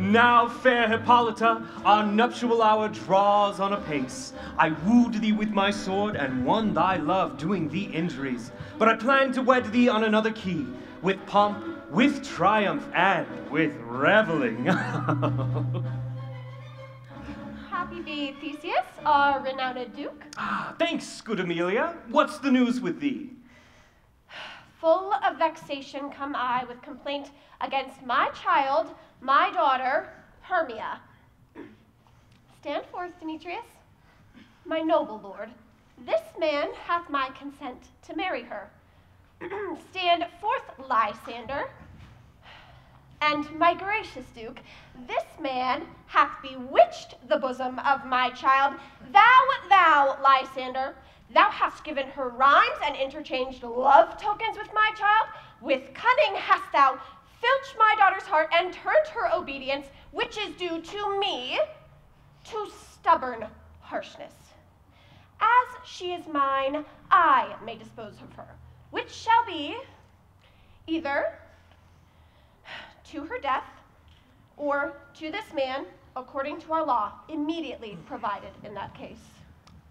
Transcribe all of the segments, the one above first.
now, fair Hippolyta, our nuptial hour draws on apace. I wooed thee with my sword and won thy love, doing thee injuries. But I plan to wed thee on another key, with pomp, with triumph, and with reveling. Happy be Theseus, our renowned duke. Ah, thanks, good Emilia. What's the news with thee? Full of vexation come I with complaint against my child, my daughter, Hermia. Stand forth, Demetrius. My noble lord, this man hath my consent to marry her. Stand forth, Lysander. And my gracious duke, this man hath bewitched the bosom of my child. Thou, thou, Lysander, thou hast given her rhymes and interchanged love tokens with my child. With cunning hast thou filched my daughter's heart and turned her obedience, which is due to me, to stubborn harshness. As she is mine, I may dispose of her, which shall be either to her death or to this man, according to our law, immediately provided in that case.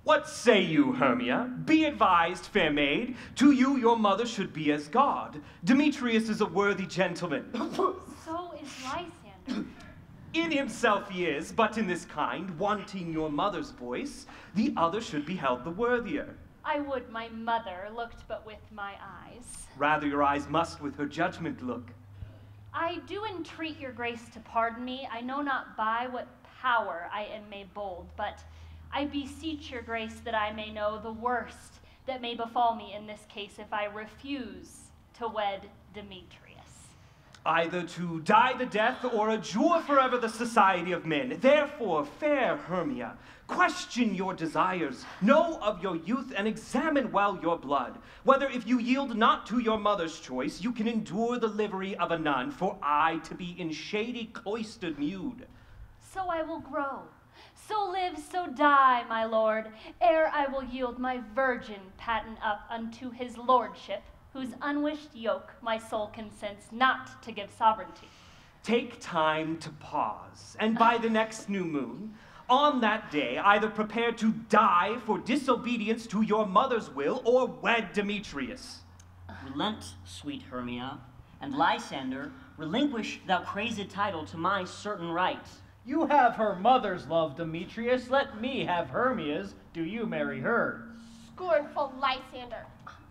What say you, Hermia? Be advised, fair maid. To you your mother should be as God. Demetrius is a worthy gentleman. so is Lysander. In himself he is, but in this kind, wanting your mother's voice, the other should be held the worthier. I would my mother looked but with my eyes. Rather your eyes must with her judgment look. I do entreat your grace to pardon me. I know not by what power I am made bold, but I beseech your grace that I may know the worst that may befall me in this case if I refuse to wed Demetrius. Either to die the death or adjure forever the society of men. Therefore, fair Hermia, question your desires, know of your youth, and examine well your blood, whether if you yield not to your mother's choice, you can endure the livery of a nun, for I to be in shady cloistered mewed. So I will grow so live, so die, my lord, ere I will yield my virgin patent up unto his lordship, whose unwished yoke my soul consents not to give sovereignty. Take time to pause, and by the next new moon, on that day, either prepare to die for disobedience to your mother's will, or wed Demetrius. Relent, sweet Hermia, and Lysander, relinquish thou crazed title to my certain right. You have her mother's love, Demetrius. Let me have Hermia's. Do you marry her? Scornful Lysander.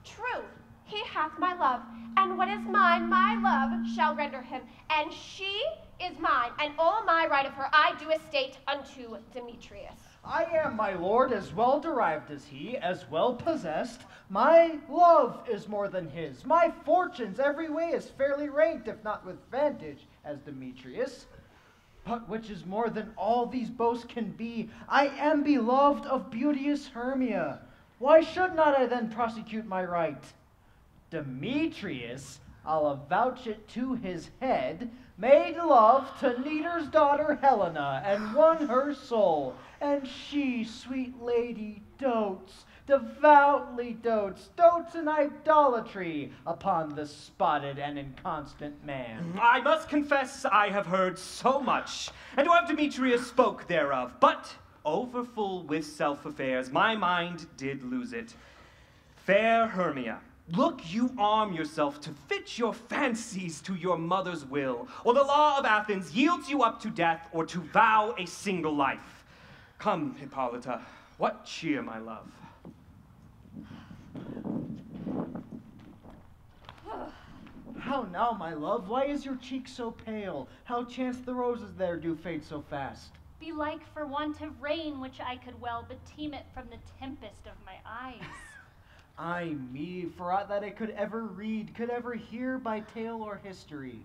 True, he hath my love, and what is mine, my love shall render him, and she is mine, and all my right of her I do estate unto Demetrius. I am, my lord, as well derived as he, as well possessed. My love is more than his. My fortunes every way is fairly ranked, if not with vantage, as Demetrius. But which is more than all these boasts can be, I am beloved of beauteous Hermia. Why should not I then prosecute my right? Demetrius, I'll avouch it to his head, made love to Nedar's daughter Helena, and won her soul. And she, sweet lady, dotes devoutly dotes, dotes in idolatry upon the spotted and inconstant man. I must confess I have heard so much, and to have Demetrius spoke thereof, but overfull with self-affairs, my mind did lose it. Fair Hermia, look you arm yourself to fit your fancies to your mother's will, or the law of Athens yields you up to death, or to vow a single life. Come, Hippolyta, what cheer, my love? How now, my love? Why is your cheek so pale? How chance the roses there do fade so fast? Belike for want of rain, which I could well beteem it from the tempest of my eyes. Ay me, for aught that I could ever read, could ever hear by tale or history,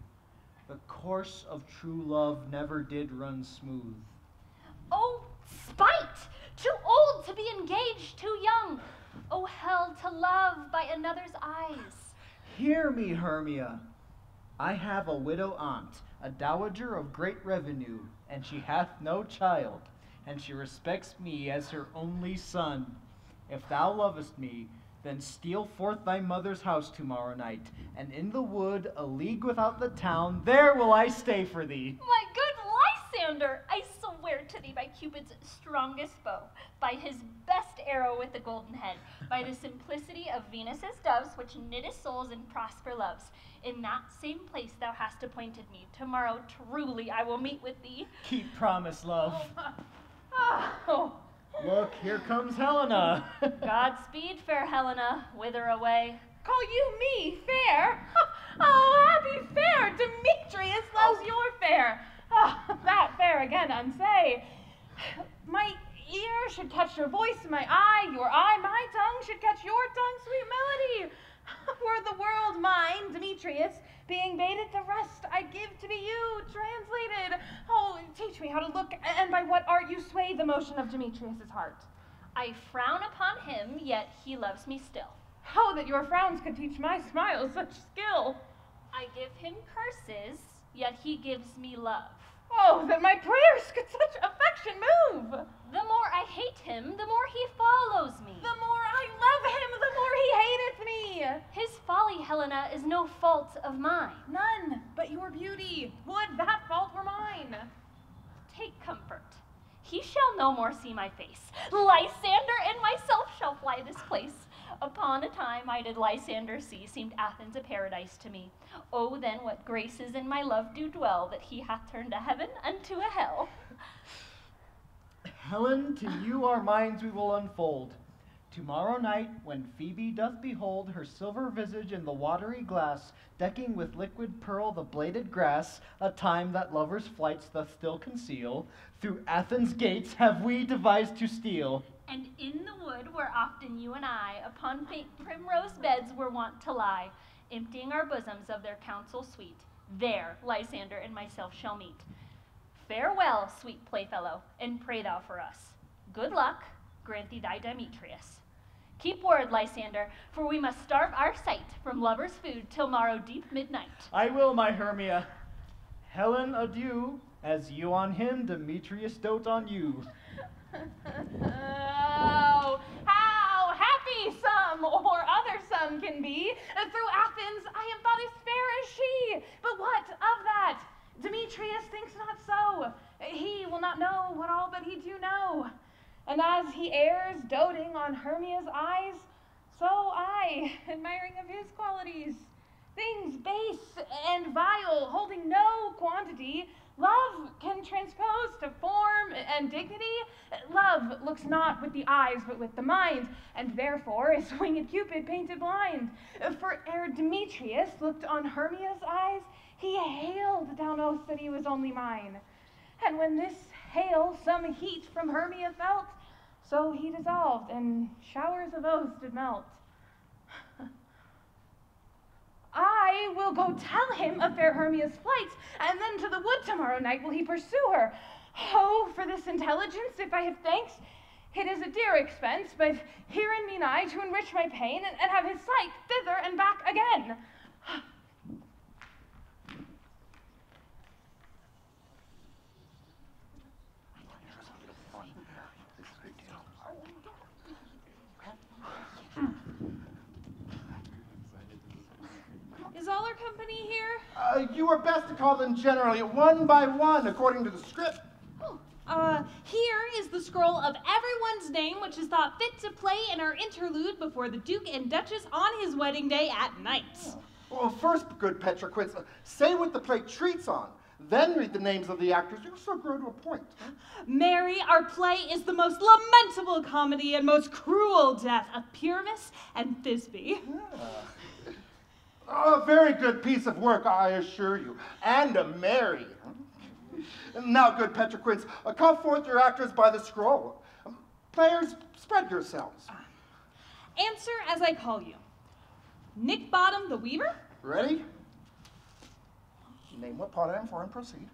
the course of true love never did run smooth. Oh, spite! Too old to be engaged, too young. Oh, hell to love by another's eyes. Hear me, Hermia. I have a widow aunt, a dowager of great revenue, and she hath no child, and she respects me as her only son. If thou lovest me, then steal forth thy mother's house tomorrow night, and in the wood, a league without the town, there will I stay for thee. My Lysander, I swear to thee by Cupid's strongest bow, by his best arrow with the golden head, by the simplicity of Venus's doves, which knitteth souls and prosper loves, in that same place thou hast appointed me. Tomorrow truly I will meet with thee. Keep promise, love. Oh, Look, here comes Helena. Godspeed, fair Helena, whither away? Call you me fair? Oh, happy fair! Demetrius loves oh. your fair. Oh, that fair again, unsay. My ear should catch your voice, my eye, your eye, my tongue should catch your tongue, sweet melody. Were the world mine, Demetrius, being baited the rest I give to be you, translated. Oh, teach me how to look, and by what art you sway the motion of Demetrius's heart. I frown upon him, yet he loves me still. Oh, that your frowns could teach my smiles such skill. I give him curses, yet he gives me love. Oh, that my prayers could such affection move! The more I hate him, the more he follows me. The more I love him, the more he hateth me! His folly, Helena, is no fault of mine. None but your beauty. Would that fault were mine! Take comfort. He shall no more see my face. Lysander and myself shall fly this place. Did Lysander see, seemed Athens a paradise to me. Oh, then what graces in my love do dwell, that he hath turned a heaven unto a hell. Helen, to you our minds we will unfold. Tomorrow night, when Phoebe doth behold her silver visage in the watery glass, decking with liquid pearl the bladed grass, a time that lovers' flights doth still conceal, through Athens' gates have we devised to steal. And in the wood where often you and I upon faint primrose beds were wont to lie, emptying our bosoms of their counsel sweet, there Lysander and myself shall meet. Farewell, sweet playfellow, and pray thou for us. Good luck, grant thee thy Demetrius. Keep word, Lysander, for we must starve our sight from lovers' food till morrow deep midnight. I will, my Hermia. Helen, adieu, as you on him, Demetrius dote on you. Oh, how happy some or other some can be. Through Athens I am thought as fair as she. But what of that? Demetrius thinks not so. He will not know what all but he do know. And as he errs, doting on Hermia's eyes, so I, admiring of his qualities. Things base and vile, holding no quantity, love can transpose to form and dignity. Love looks not with the eyes, but with the mind, and therefore is winged Cupid painted blind. For ere Demetrius looked on Hermia's eyes, he hailed down oath that he was only mine. And when this hail some heat from Hermia felt, so he dissolved, and showers of oaths did melt. I will go tell him of fair Hermia's flight, and then to the wood tomorrow night will he pursue her. Oh, for this intelligence, if I have thanks, it is a dear expense, but herein mean I to enrich my pain, and, and have his sight thither and back again. Is all our company here? Uh, you are best to call them generally one by one according to the script. Uh, here is the scroll of everyone's name, which is thought fit to play in our interlude before the Duke and Duchess on his wedding day at night. Well, first, good Petra Quince, uh, say what the play treats on. Then read the names of the actors. You'll so grow to a point. Mary, our play is the most lamentable comedy and most cruel death of Pyramus and Thisbe. A very good piece of work, I assure you. And a merry. Now, good Petra Quince, uh, call forth your actors by the scroll. Players, spread yourselves. Answer as I call you. Nick Bottom the Weaver, Ready? Name what part I am for and proceed.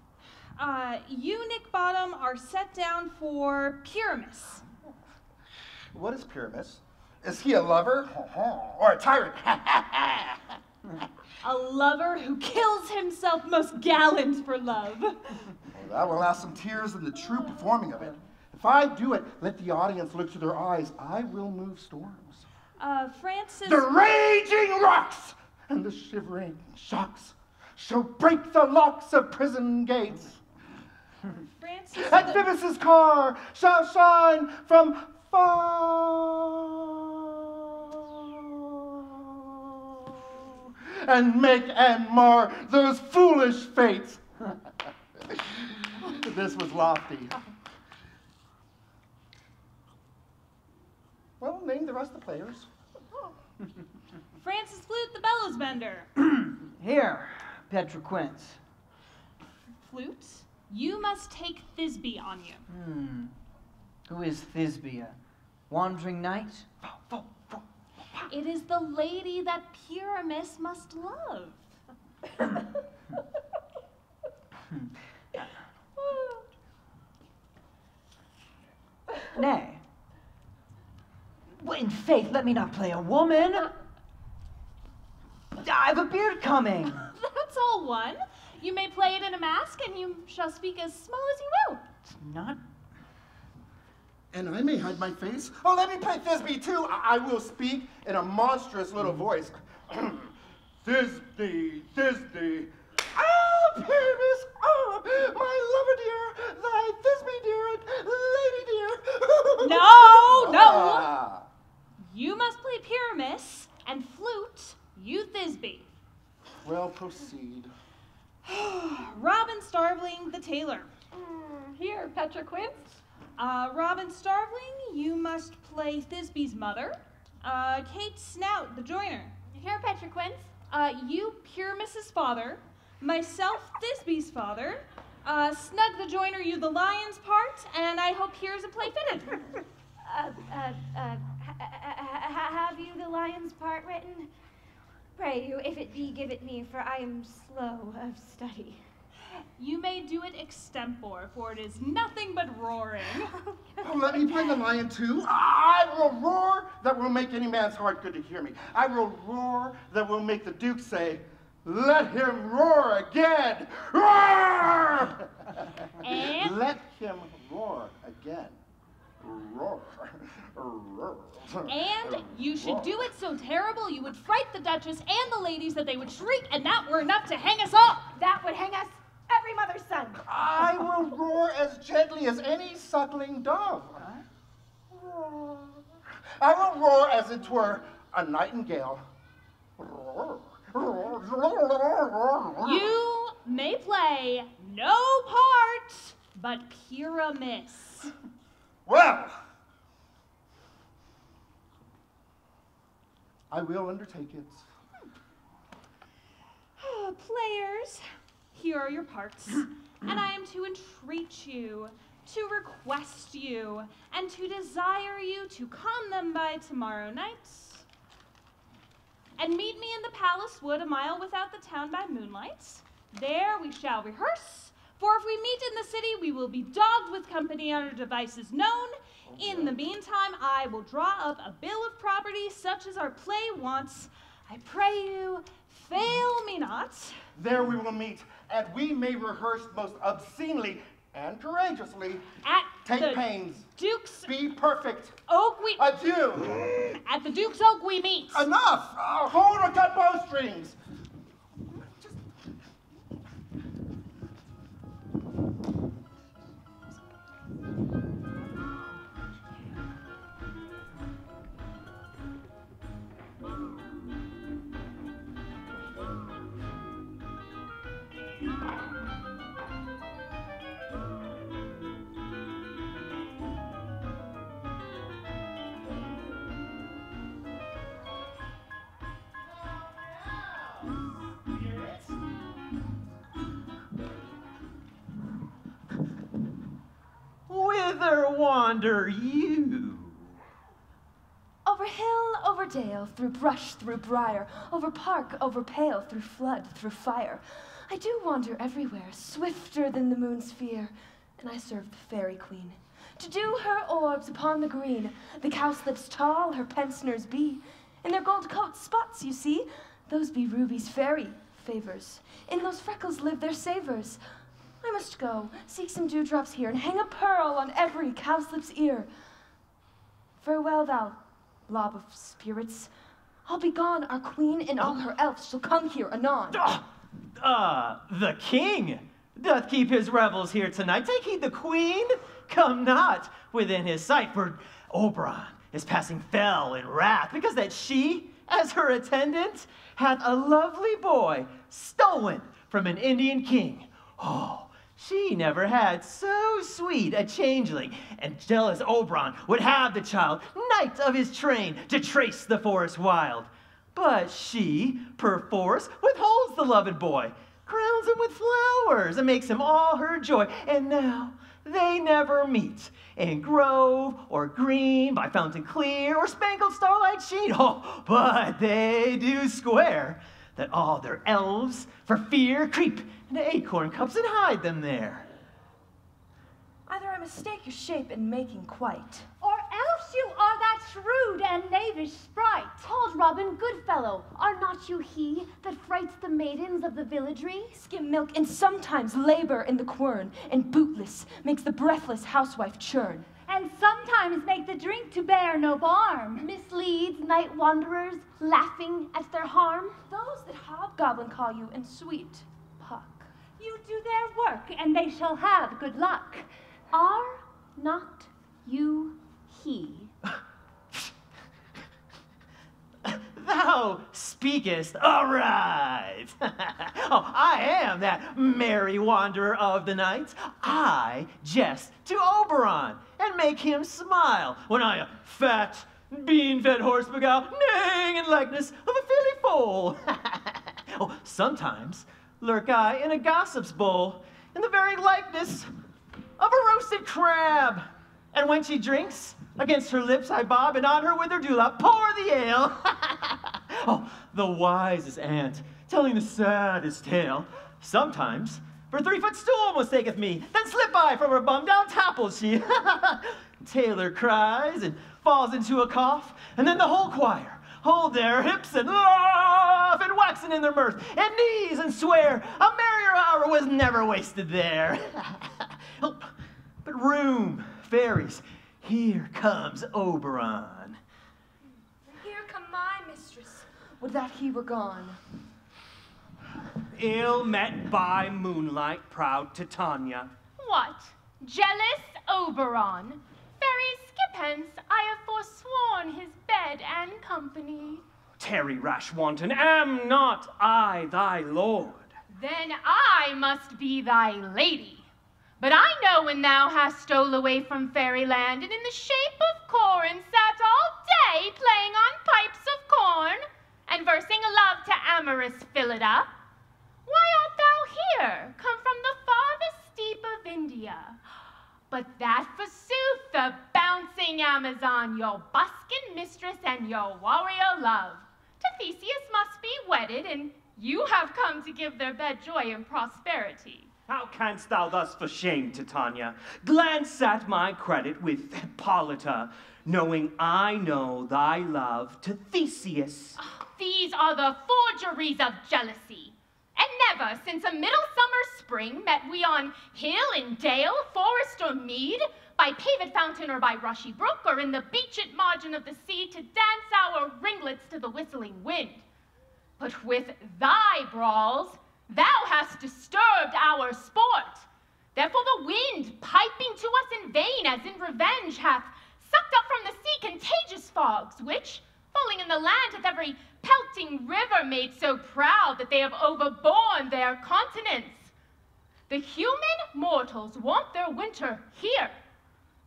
uh, you, Nick Bottom, are set down for Pyramus. What is Pyramus? Is he a lover? Or a tyrant? A lover who kills himself most gallant for love. Well, that will ask some tears in the true performing of it. If I do it, let the audience look to their eyes. I will move storms. Uh, Francis. The raging rocks and the shivering shocks shall break the locks of prison gates. Francis. And Phoebus's car shall shine from far and make and mar those foolish fates. this was lofty. Well, name the rest of the players. Francis Flute, the bellows bender. Here, Petra Quince. Flute, you must take Thisbe on you. Hmm. Who is Thisbe? A wandering knight? It is the lady that Pyramus must love. Nay. Well, in faith, let me not play a woman. I've a beard coming. That's all one. You may play it in a mask, and you shall speak as small as you will. It's not. And I may hide my face. Oh, let me play Thisbe too. I, I will speak in a monstrous little voice. Thisbe, Thisbe. Ah, Pyramus! Oh, my lover dear, thy Thisbe dear and lady dear. No, no. Ah. You must play Pyramus, and Flute, you Thisbe. Well, proceed. Robin Starveling, the tailor. Mm, here, Petra Quince. Uh, Robin Starveling, you must play Thisbe's mother. Uh, Kate Snout, the joiner. Here, Petra Quince. Uh, you, Mrs. father. Myself, Thisbe's father. Uh, Snug the joiner, you the lion's part. And I hope here's a play fitted. Uh, uh, uh, ha- ha- ha- have you the lion's part written? Pray you, if it be, give it me, for I am slow of study. You may do it extempore, for it is nothing but roaring. Oh, let me play the lion too. I will roar that will make any man's heart good to hear me. I will roar that will make the duke say, let him roar again. Roar! And? Let him roar again. Roar. Roar. And you should do it so terrible you would fright the Duchess and the ladies that they would shriek, and that were enough to hang us all. That would hang us every mother's son. I will roar as gently as any suckling dove. Roar. I will roar as it were a nightingale. Roar. You may play no part but Pyramus. Well, I will undertake it. Players, here are your parts, and I am to entreat you, to request you, and to desire you to con them by tomorrow night. And meet me in the palace wood a mile without the town by moonlight. There we shall rehearse, for if we meet in the city, we will be dogged with company on our devices known. Oh, in the meantime, I will draw up a bill of property such as our play wants. I pray you, fail me not. There we will meet, and we may rehearse most obscenely and courageously. At Take pains. Duke's Be perfect. Oak we Adieu. at the Duke's Oak we meet. Enough. Uh, hold or cut bowstrings. Wander you? Over hill, over dale, through brush, through briar, over park, over pale, through flood, through fire. I do wander everywhere, swifter than the moon's sphere, and I serve the fairy queen. To do her orbs upon the green, the cowslips tall, her pensioners be. In their gold coats spots, you see, those be rubies fairy favors. In those freckles live their savors. I must go, seek some dewdrops here, and hang a pearl on every cowslip's ear. Farewell, thou blob of spirits. I'll be gone. Our queen and all her elves shall come here anon. Ah, uh, the king! doth keep his revels here tonight. Take heed, the queen come not within his sight, for Oberon is passing fell in wrath, because that she, as her attendant, hath a lovely boy stolen from an Indian king. Oh, she never had so sweet a changeling, and jealous Oberon would have the child, knight of his train, to trace the forest wild. But she, perforce, withholds the loved boy, crowns him with flowers, and makes him all her joy. And now they never meet in grove or green, by fountain clear or spangled starlight sheen. Oh, but they do square that all their elves for fear creep into acorn cups and hide them there. Either I mistake your shape in making quite. Or else you are that shrewd and knavish sprite. Called Robin Goodfellow, are not you he that frights the maidens of the villagery? Skim milk and sometimes labor in the quern, and bootless makes the breathless housewife churn. And sometimes make the drink to bear no barm. Misleads night wanderers, laughing at their harm. Those that hobgoblin call you and sweet Puck. You do their work, and they shall have good luck. Are not you he? Thou speakest aright. oh, I am that merry wanderer of the night. I jest to Oberon and make him smile when I a fat, bean-fed horse beguile, neighing in likeness of a filly foal. oh, sometimes lurk I in a gossip's bowl in the very likeness of a roasted crab. And when she drinks, against her lips I bob, and on her with her dewlap pour the ale. oh, the wisest aunt, telling the saddest tale. Sometimes for three foot stool mistaketh me, then slip I from her bum, down topples she. Taylor cries and falls into a cough, and then the whole choir hold their hips and laugh and waxen in their mirth, and knees and swear a merrier hour was never wasted there. oh, but room, fairies, here comes Oberon. Here come my mistress. Would that he were gone. Ill met by moonlight, proud Titania. What? Jealous Oberon? Fairy Skippence, I have forsworn his bed and company. Tarry, rash wanton, am not I thy lord? Then I must be thy lady. But I know when thou hast stole away from fairyland, and in the shape of Corin sat all day playing on pipes of corn, and versing love to amorous Phillida. Why art thou here, come from the farthest steep of India? But that forsooth the bouncing Amazon, your buskin mistress and your warrior love. To Theseus must be wedded, and you have come to give their bed joy and prosperity. How canst thou thus for shame, Titania, glance at my credit with Hippolyta, knowing I know thy love to Theseus? Ah, these are the forgeries of jealousy. And never since a midsummer spring met we on hill and dale, forest or mead, by paved fountain or by rushy brook, or in the beached margin of the sea to dance our ringlets to the whistling wind. But with thy brawls, thou hast disturbed our sport. Therefore the wind, piping to us in vain, as in revenge, hath sucked up from the sea contagious fogs, which, falling in the land, hath every pelting river made so proud that they have overborne their continents. The human mortals want their winter here.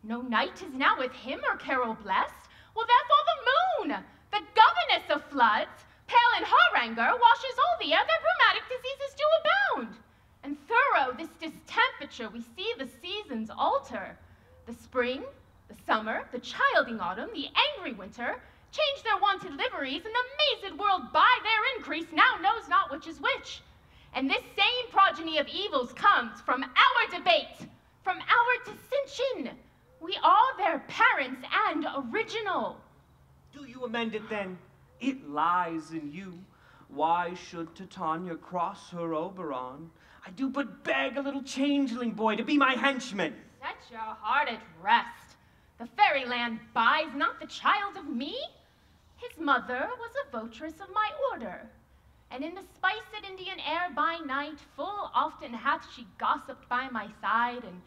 No night is now with him or carol blessed. Well, therefore the moon, the governess of floods, pale in her anger, washes all the that rheumatic diseases do abound. And thorough this distemperature, we see the seasons alter. The spring, the summer, the childing autumn, the angry winter, change their wonted liveries, and the mazed world by their increase now knows not which is which. And this same progeny of evils comes from our debate, from our dissension. We are their parents and original. Do you amend it then? It lies in you. Why should Titania cross her Oberon? I do but beg a little changeling boy to be my henchman. Set your heart at rest. The fairyland buys not the child of me. His mother was a votress of my order. And in the spiced Indian air by night, full often hath she gossiped by my side and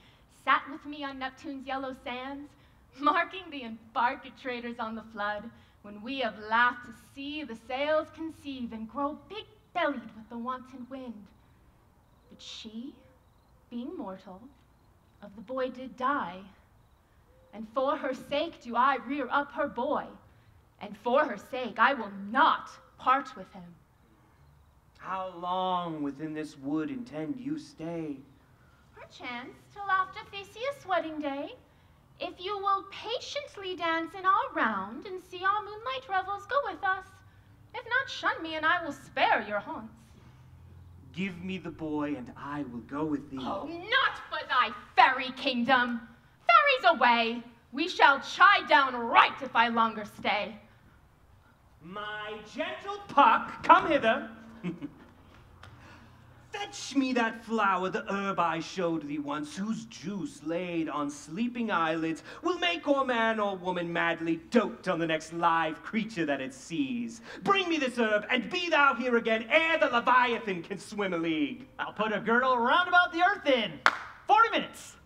sat with me on Neptune's yellow sands, marking the embarked traders on the flood, when we have laughed to see the sails conceive and grow big bellied with the wanton wind. But she, being mortal, of the boy did die. And for her sake do I rear up her boy, and for her sake I will not part with him. How long within this wood intend you stay? Perchance till after Theseus' wedding day, if you will patiently dance in our round and see our moonlight revels, go with us. If not, shun me, and I will spare your haunts. Give me the boy, and I will go with thee. Oh, not for thy fairy kingdom. Fairies away. We shall chide down right if I longer stay. My gentle Puck, come hither. Fetch me that flower, the herb I showed thee once, whose juice laid on sleeping eyelids will make or man or woman madly dote on the next live creature that it sees. Bring me this herb, and be thou here again ere the Leviathan can swim a league. I'll put a girdle round about the earth in 40 minutes.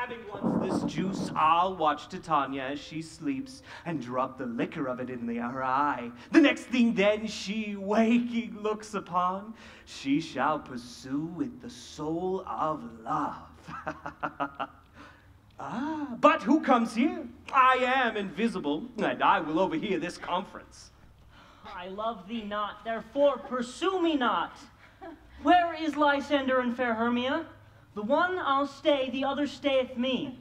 Having once this juice, I'll watch Titania as she sleeps and drop the liquor of it in the, her eye. The next thing then she waking looks upon, she shall pursue with the soul of love. ah, but who comes here? I am invisible, and I will overhear this conference. I love thee not, therefore pursue me not. Where is Lysander and fair Hermia? The one I'll stay, the other stayeth me.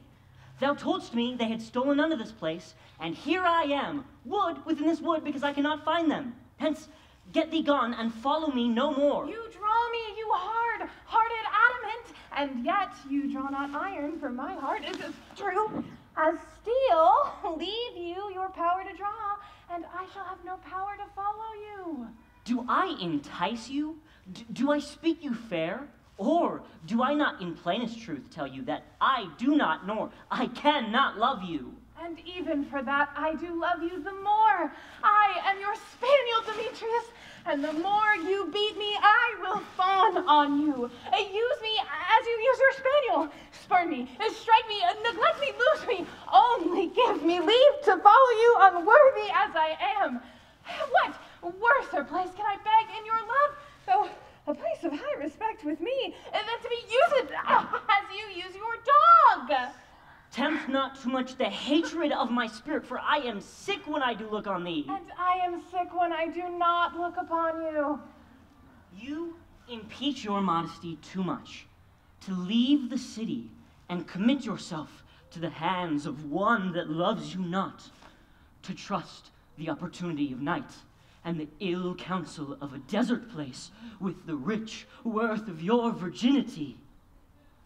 Thou toldst me they had stolen unto this place, and here I am, wood within this wood, because I cannot find them. Hence, get thee gone, and follow me no more. You draw me, you hard hearted adamant, and yet you draw not iron, for my heart is as true as steel. Leave you your power to draw, and I shall have no power to follow you. Do I entice you? D- do I speak you fair? Or do I not in plainest truth tell you that I do not nor I cannot love you? And even for that, I do love you the more. I am your spaniel, Demetrius, and the more you beat me, I will fawn on you. Uh, Use me as you use your spaniel. Spurn me, uh, strike me, uh, neglect me, lose me. Only give me leave to follow you, unworthy as I am. What worser place can I beg in your love? Though a place of high respect with me, and then to be used as you use your dog. Tempt not too much the hatred of my spirit, for I am sick when I do look on thee. And I am sick when I do not look upon you. You impeach your modesty too much. To leave the city and commit yourself to the hands of one that loves you not. To trust the opportunity of night and the ill counsel of a desert place with the rich worth of your virginity.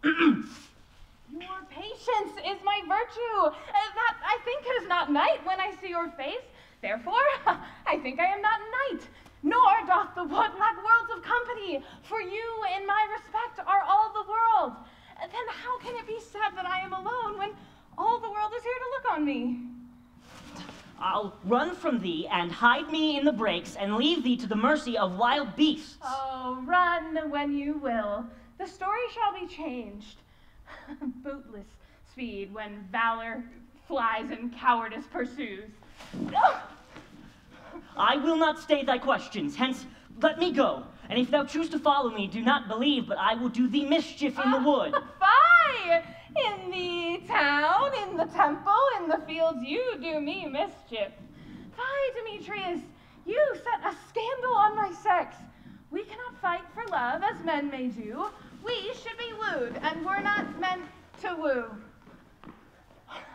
Your patience is my virtue. Uh, that I think is not night when I see your face. Therefore, I think I am not night. Nor doth the wood lack worlds of company. For you, in my respect, are all the world. Then how can it be said that I am alone when all the world is here to look on me? I'll run from thee and hide me in the brakes and leave thee to the mercy of wild beasts. Oh, run when you will. The story shall be changed. Bootless speed when valor flies and cowardice pursues. I will not stay thy questions, hence let me go. And if thou choose to follow me, do not believe, but I will do thee mischief in the ah, wood. Fie! In the town, in the temple, in the fields, you do me mischief. Fie, Demetrius! You set a scandal on my sex. We cannot fight for love as men may do. We should be wooed, and we're not meant to woo.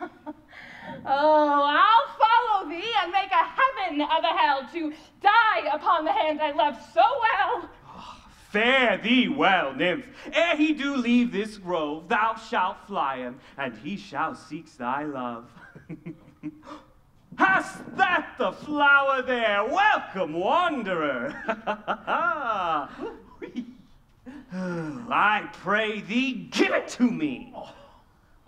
oh, I'll follow thee and make a heaven of a hell to die upon the hand I love so well. Fare thee well, nymph. Ere he do leave this grove, thou shalt fly him, and he shall seek thy love. Hast that the flower there? Welcome, wanderer. I pray thee, give it to me.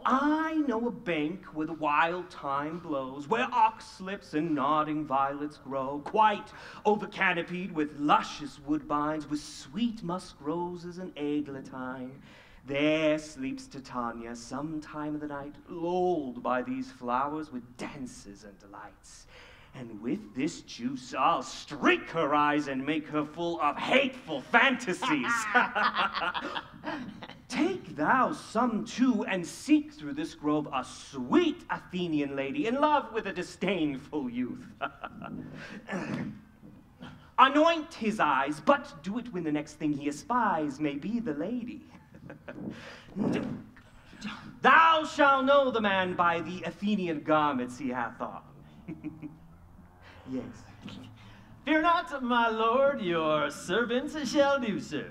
I know a bank where the wild thyme blows, where oxlips and nodding violets grow, quite over-canopied with luscious woodbines, with sweet musk roses and eglantine. There sleeps Titania some time of the night, lulled by these flowers with dances and delights. And with this juice, I'll streak her eyes and make her full of hateful fantasies. Take thou some too, and seek through this grove a sweet Athenian lady in love with a disdainful youth. Anoint his eyes, but do it when the next thing he espies may be the lady. Thou shalt know the man by the Athenian garments he hath on. Yes. Fear not, my lord, your servants shall do so.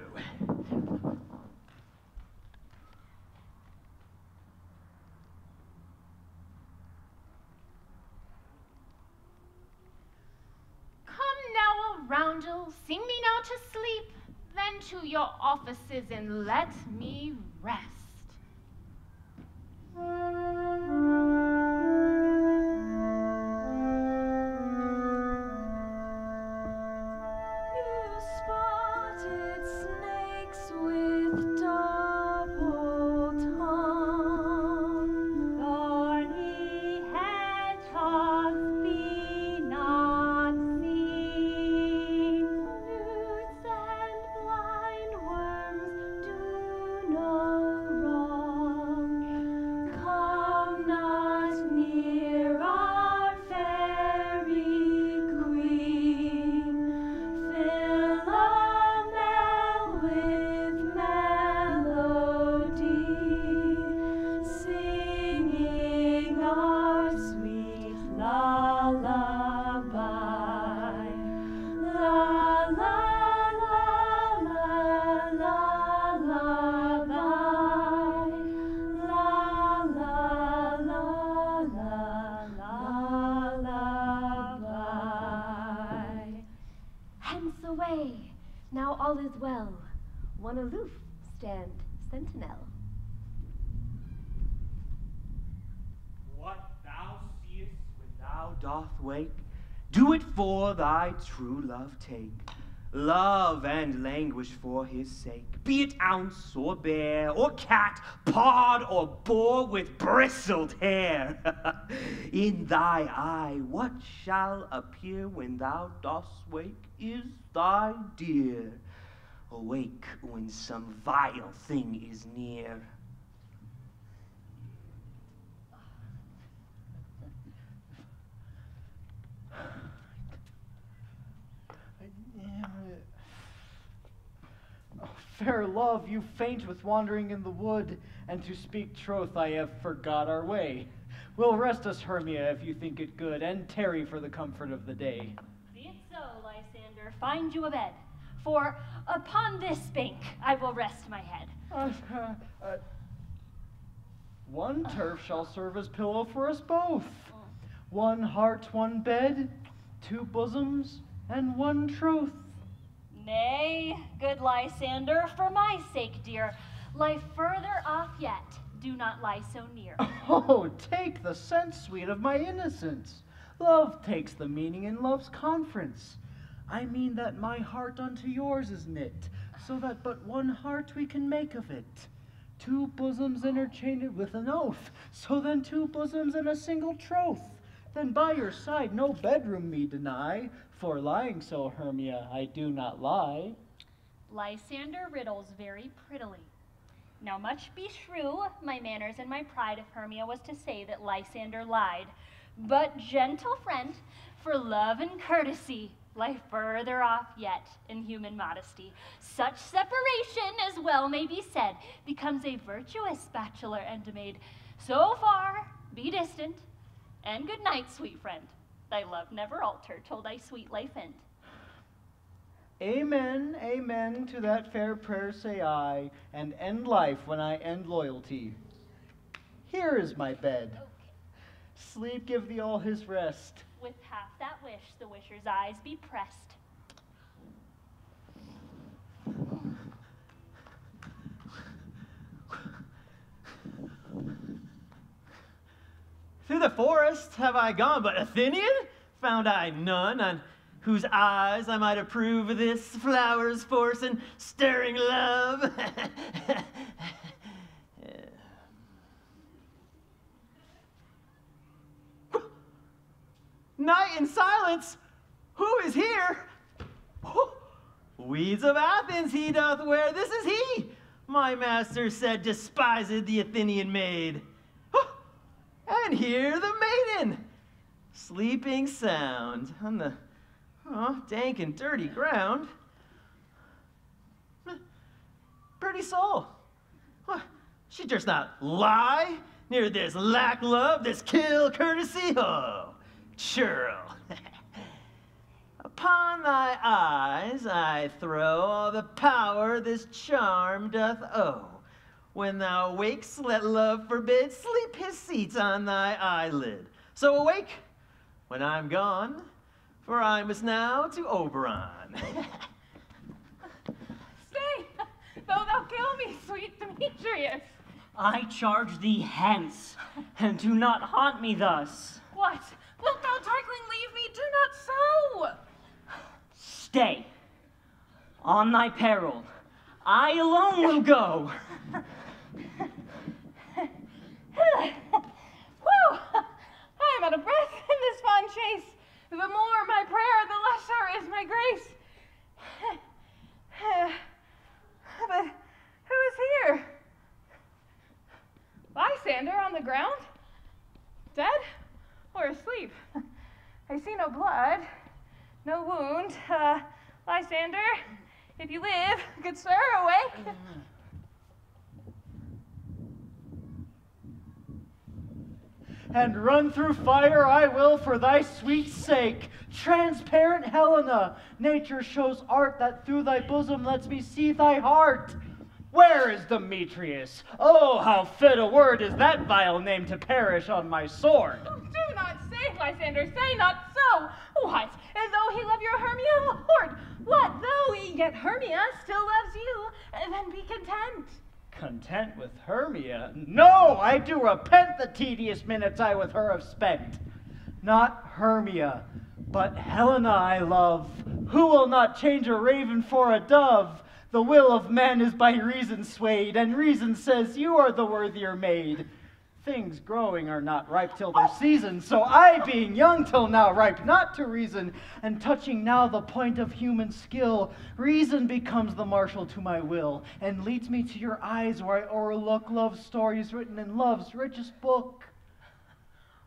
Come now, roundel, sing me now to sleep, then to your offices and let me rest. Thy true love take. Love and languish for his sake, be it ounce or bear, or cat, pod or boar with bristled hair. In thy eye, what shall appear when thou dost wake is thy dear. Awake when some vile thing is near. Fair love, you faint with wandering in the wood, and to speak troth I have forgot our way. We'll rest us, Hermia, if you think it good, and tarry for the comfort of the day. Be it so, Lysander. Find you a bed. For upon this bank I will rest my head. Uh, uh, one turf shall serve as pillow for us both. One heart, one bed, two bosoms, and one troth. Nay, good Lysander, for my sake, dear, lie further off yet. Do not lie so near. Oh, take the sense, sweet, of my innocence. Love takes the meaning in love's conference. I mean that my heart unto yours is knit, so that but one heart we can make of it. Two bosoms interchained with an oath, so then two bosoms and a single troth. Then by your side no bedroom me deny, for lying so, Hermia, I do not lie. Lysander riddles very prettily. Now, much be shrew, my manners and my pride if Hermia was to say that Lysander lied. But, gentle friend, for love and courtesy, lie further off yet in human modesty. Such separation, as well may be said, becomes a virtuous bachelor and maid. So far, be distant, and good night, sweet friend. Thy love never alter till thy sweet life end. Amen, amen to that fair prayer say I, and end life when I end loyalty. Here is my bed. Sleep give thee all his rest. With half that wish, the wisher's eyes be pressed. The forest have I gone, but Athenian found I none on whose eyes I might approve this flower's force and stirring love. Night and silence, who is here? Weeds of Athens he doth wear, this is he, my master said despised the Athenian maid. Here the maiden, sleeping sound on the oh, dank and dirty ground. Pretty soul. She durst not lie near this lack love, this kill courtesy. Oh, churl. Upon thy eyes I throw all the power this charm doth owe. When thou wakes, let love forbid, sleep his seat on thy eyelid. So awake when I'm gone, for I must now to Oberon. Stay, though thou kill me, sweet Demetrius. I charge thee hence, and do not haunt me thus. What? Wilt thou darkling leave me? Do not so! Stay. On thy peril. I alone will go. Whew! I am out of breath in this fond chase. The more my prayer, the lesser is my grace. But who is here? Lysander on the ground? Dead or asleep? I see no blood, no wound. Uh, Lysander, if you live, good sir, awake. And run through fire I will for thy sweet sake. Transparent Helena, nature shows art that through thy bosom lets me see thy heart. Where is Demetrius? Oh, how fit a word is that vile name to perish on my sword. Oh, do not say, Lysander, say not so. What? And though he love your Hermia, Lord, what though yet Hermia still loves you, And then be content. Content with Hermia? No, I do repent the tedious minutes I with her have spent. Not Hermia, but Helena I love. Who will not change a raven for a dove? The will of man is by reason swayed, and reason says you are the worthier maid. Things growing are not ripe till their season, so I, being young till now, ripe not to reason, and touching now the point of human skill, reason becomes the marshal to my will, and leads me to your eyes where I o'erlook love's stories written in love's richest book.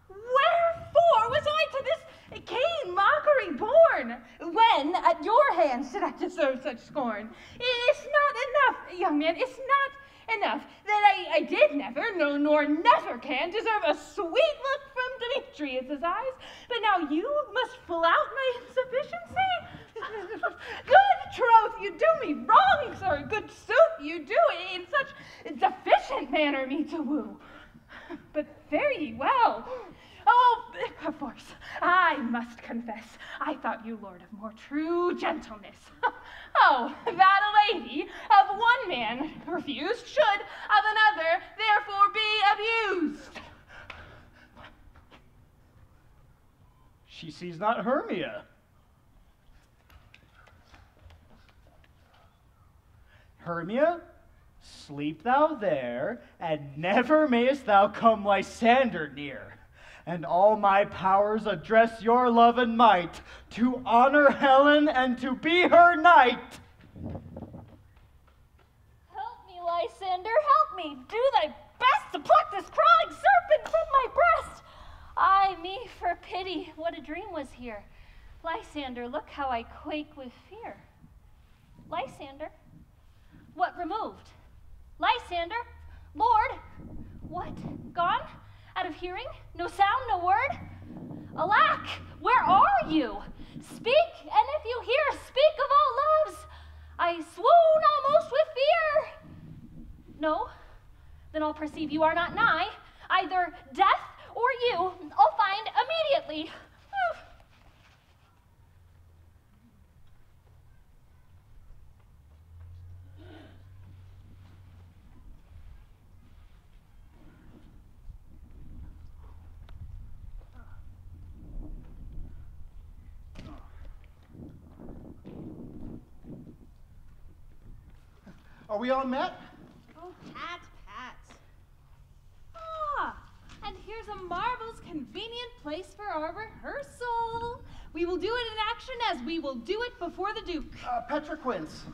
Wherefore was I to this keen mockery born? When at your hands did I deserve such scorn? It's not enough, young man, it's not enough I, did never, no, nor never can, deserve a sweet look from Demetrius's eyes, but now you must flout my insufficiency? Good troth, you do me wrong, sir. Good sooth, you do it in such deficient manner me to woo. But fare ye well. Oh, perforce, I must confess, I thought you lord of more true gentleness. oh, that a lady of one man refused should of another therefore be abused. She sees not Hermia. Hermia, sleep thou there, and never mayest thou come Lysander near and all my powers address your love and might to honor Helen and to be her knight. Help me, Lysander, help me. Do thy best to pluck this crawling serpent from my breast. Ay me, for pity, what a dream was here. Lysander, look how I quake with fear. Lysander, what removed? Lysander, Lord, what, gone? Out of hearing? No sound, no word? Alack, where are you? Speak, and if you hear, speak of all loves. I swoon almost with fear. No? Then I'll perceive you are not nigh. Either death or you I'll find immediately. Are we all met? Oh, pat, pat. Ah, and here's a marvelous convenient place for our rehearsal. We will do it in action as we will do it before the Duke. Uh, Petra-Quince,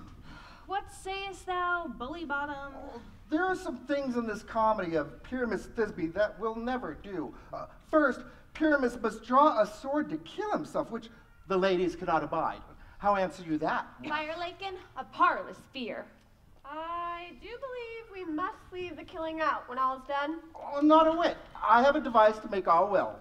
What sayest thou, bully bottom? there are some things in this comedy of Pyramus Thisbe that we'll never do. Uh, first, Pyramus must draw a sword to kill himself, which the ladies cannot abide. How answer you that? By'r lakin, a parlous fear. I do believe we must leave the killing out when all is done. Oh, not a whit. I have a device to make all well.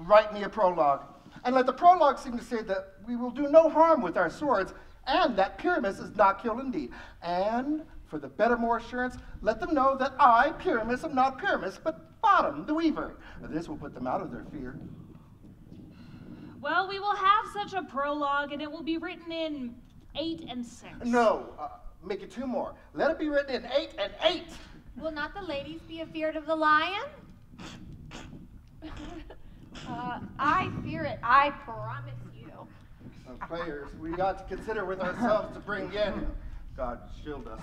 Write me a prologue, and let the prologue seem to say that we will do no harm with our swords, and that Pyramus is not killed indeed. And for the better more assurance, let them know that I, Pyramus, am not Pyramus, but Bottom, the weaver. This will put them out of their fear. Well, we will have such a prologue, and it will be written in eight and six. No, uh, make it two more. Let it be written in eight and eight. Will not the ladies be afeard of the lion? uh, I fear it, I promise you. Uh, players, we got to consider with ourselves to bring in. God shield us.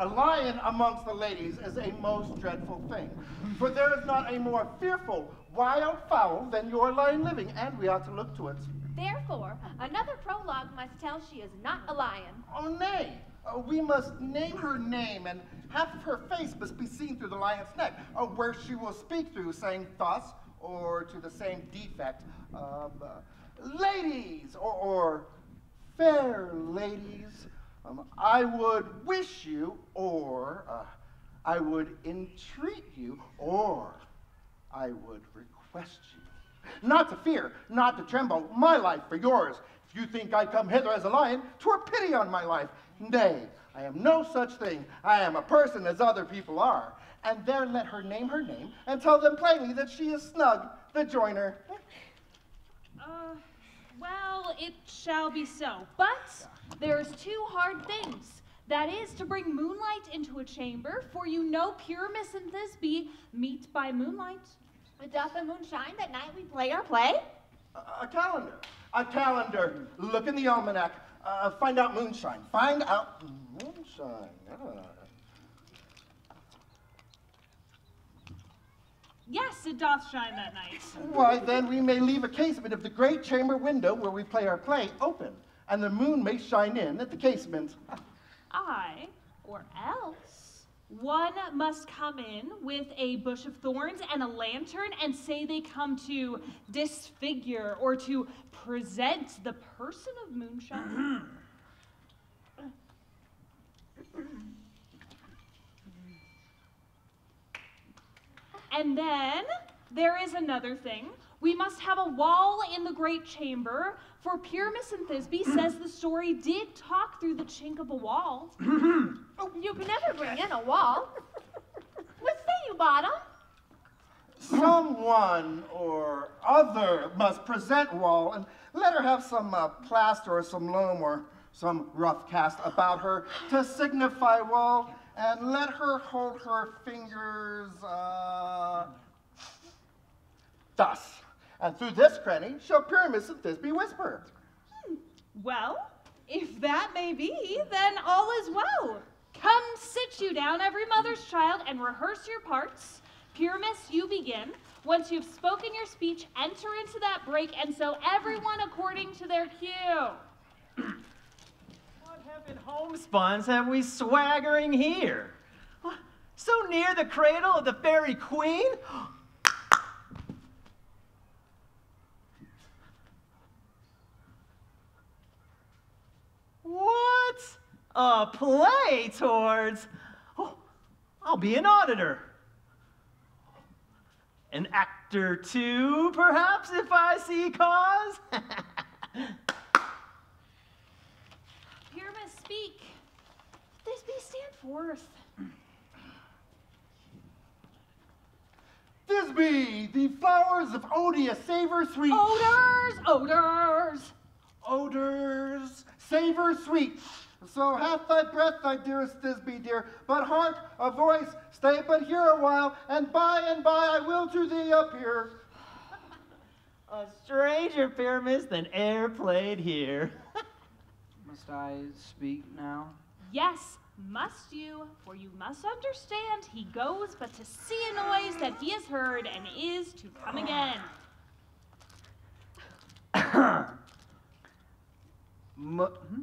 A lion amongst the ladies is a most dreadful thing, for there is not a more fearful wild fowl than your lion living, and we ought to look to it. Therefore, another prologue must tell she is not a lion. Oh, nay. Uh, we must name her name, and half of her face must be seen through the lion's neck, uh, where she will speak through, saying thus, or to the same defect of uh, ladies, or, or fair ladies. Um, I would wish you, or uh, I would entreat you, or I would request you. Not to fear, not to tremble, my life for yours. If you think I come hither as a lion, twere pity on my life. Nay, I am no such thing. I am a person as other people are. And there let her name her name, and tell them plainly that she is snug, the joiner. Uh, well, it shall be so. But there's two hard things. That is to bring moonlight into a chamber, for you know Pyramus and Thisbe meet by moonlight. Doth the moon shine that night we play our play? A, a calendar. A calendar. Look in the almanac. Uh, find out moonshine. Find out moonshine. Ah. Yes, it doth shine that night. Why, then we may leave a casement of the great chamber window where we play our play open, and the moon may shine in at the casement. I, or else, one must come in with a bush of thorns and a lantern and say they come to disfigure or to present the person of moonshine. and then there is another thing. We must have a wall in the great chamber, for Pyramus and Thisbe says the story did talk through the chink of a wall. Oh, you can never bring in a wall. What say you, Bottom? Someone or other must present Wall and let her have some uh, plaster or some loam or some rough cast about her to signify Wall, and let her hold her fingers uh, thus. And through this cranny shall Pyramus and Thisbe whisper. Hmm. Well, if that may be, then all is well. Come sit you down, every mother's child, and rehearse your parts. Pyramus, you begin. Once you've spoken your speech, enter into that break, and so everyone according to their cue. What heaven homespuns have we swaggering here? So near the cradle of the fairy queen? What? A play towards? Oh, I'll be an auditor. An actor too, perhaps, if I see cause? Pyramus, speak. Thisbe stand forth. Thisbe, the flowers of odious savor sweet. Odors, odors. odors, savor sweet. So hath thy breath, thy dearest Thisbe dear, but heart, a voice, stay but here a while, and by and by I will to thee appear. A stranger Pyramus than e'er played here. Must I speak now? Yes, Must you, for you must understand, he goes but to see a noise that he has heard and is to come again. Mo- hmm?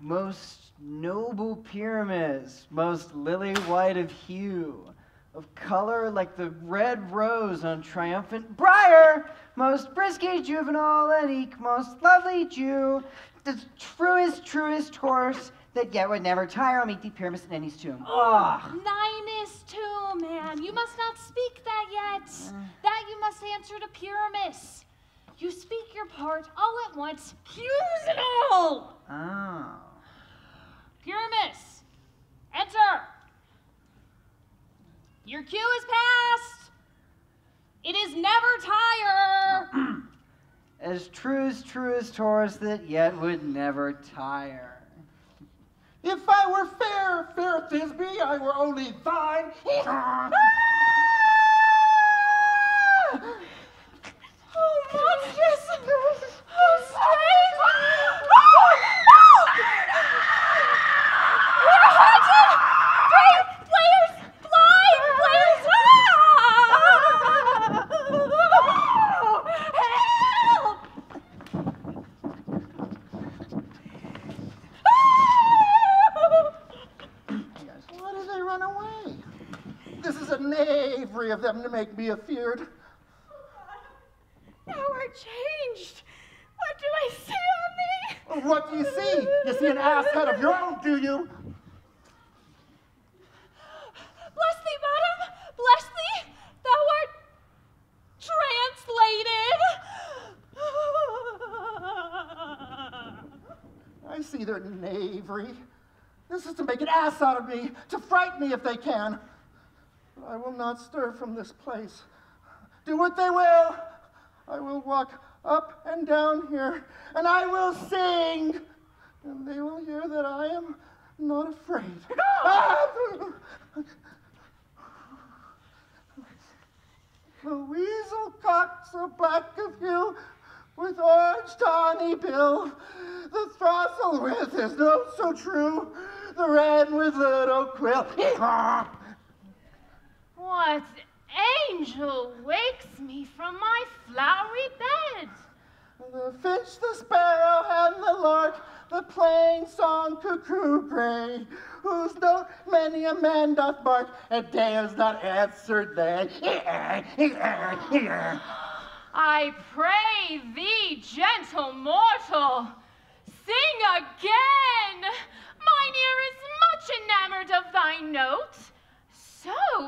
most noble Pyramus, most lily white of hue, of color like the red rose on triumphant briar, most brisky juvenile and eke, most lovely Jew, the truest, truest horse that yet would never tire. I'll meet the Pyramus in Ninny's tomb. Ah, Ninus too, man. You must not speak that yet. That you must answer to Pyramus. You speak your part all at once. Use it all. oh. Pyramus, enter. Your cue is past. It is never tire. As true as truest Taurus that yet would never tire. If I were fair, fair Thisbe, I were only thine. Ah! Oh, monstrous! Oh, strange! We're haunted! Brave players! Blind players! Help! Why did they run away? This is a knavery of them to make. Thou art changed. What do I see on thee? What do you see? You see an ass head of your own, do you? Bless thee, madam! Bless thee! Thou art translated! I see their knavery. This is to make an ass out of me, to frighten me if they can. I will not stir from this place. Do what they will. I will walk up and down here, and I will sing, and they will hear that I am not afraid. The ousel cock so black of hue, with orange tawny bill. The throstle with his nose so true, the wren with little quill. What angel wakes me from my flowery bed? The finch, the sparrow, and the lark, the plain song cuckoo gray, whose note many a man doth bark, and dares not answer they. I pray thee, gentle mortal, sing again. Mine ear is much enamored of thy note.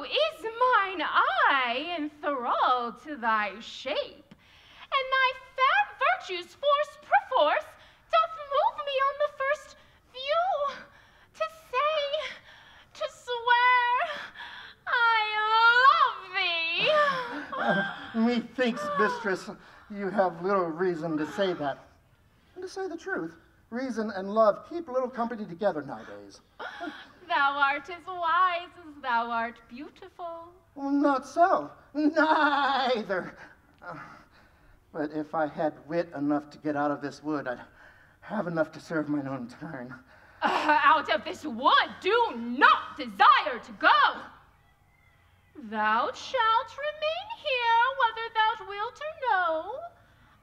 Is mine eye enthralled to thy shape, and thy fair virtues force perforce doth move me on the first view to say, to swear, I love thee. Methinks, mistress, you have little reason to say that. And to say the truth, reason and love keep little company together nowadays. Thou art as wise as thou art beautiful. Not so. Neither. Uh, But if I had wit enough to get out of this wood, I'd have enough to serve mine own turn. Uh, out of this wood do not desire to go. Thou shalt remain here whether thou wilt or no.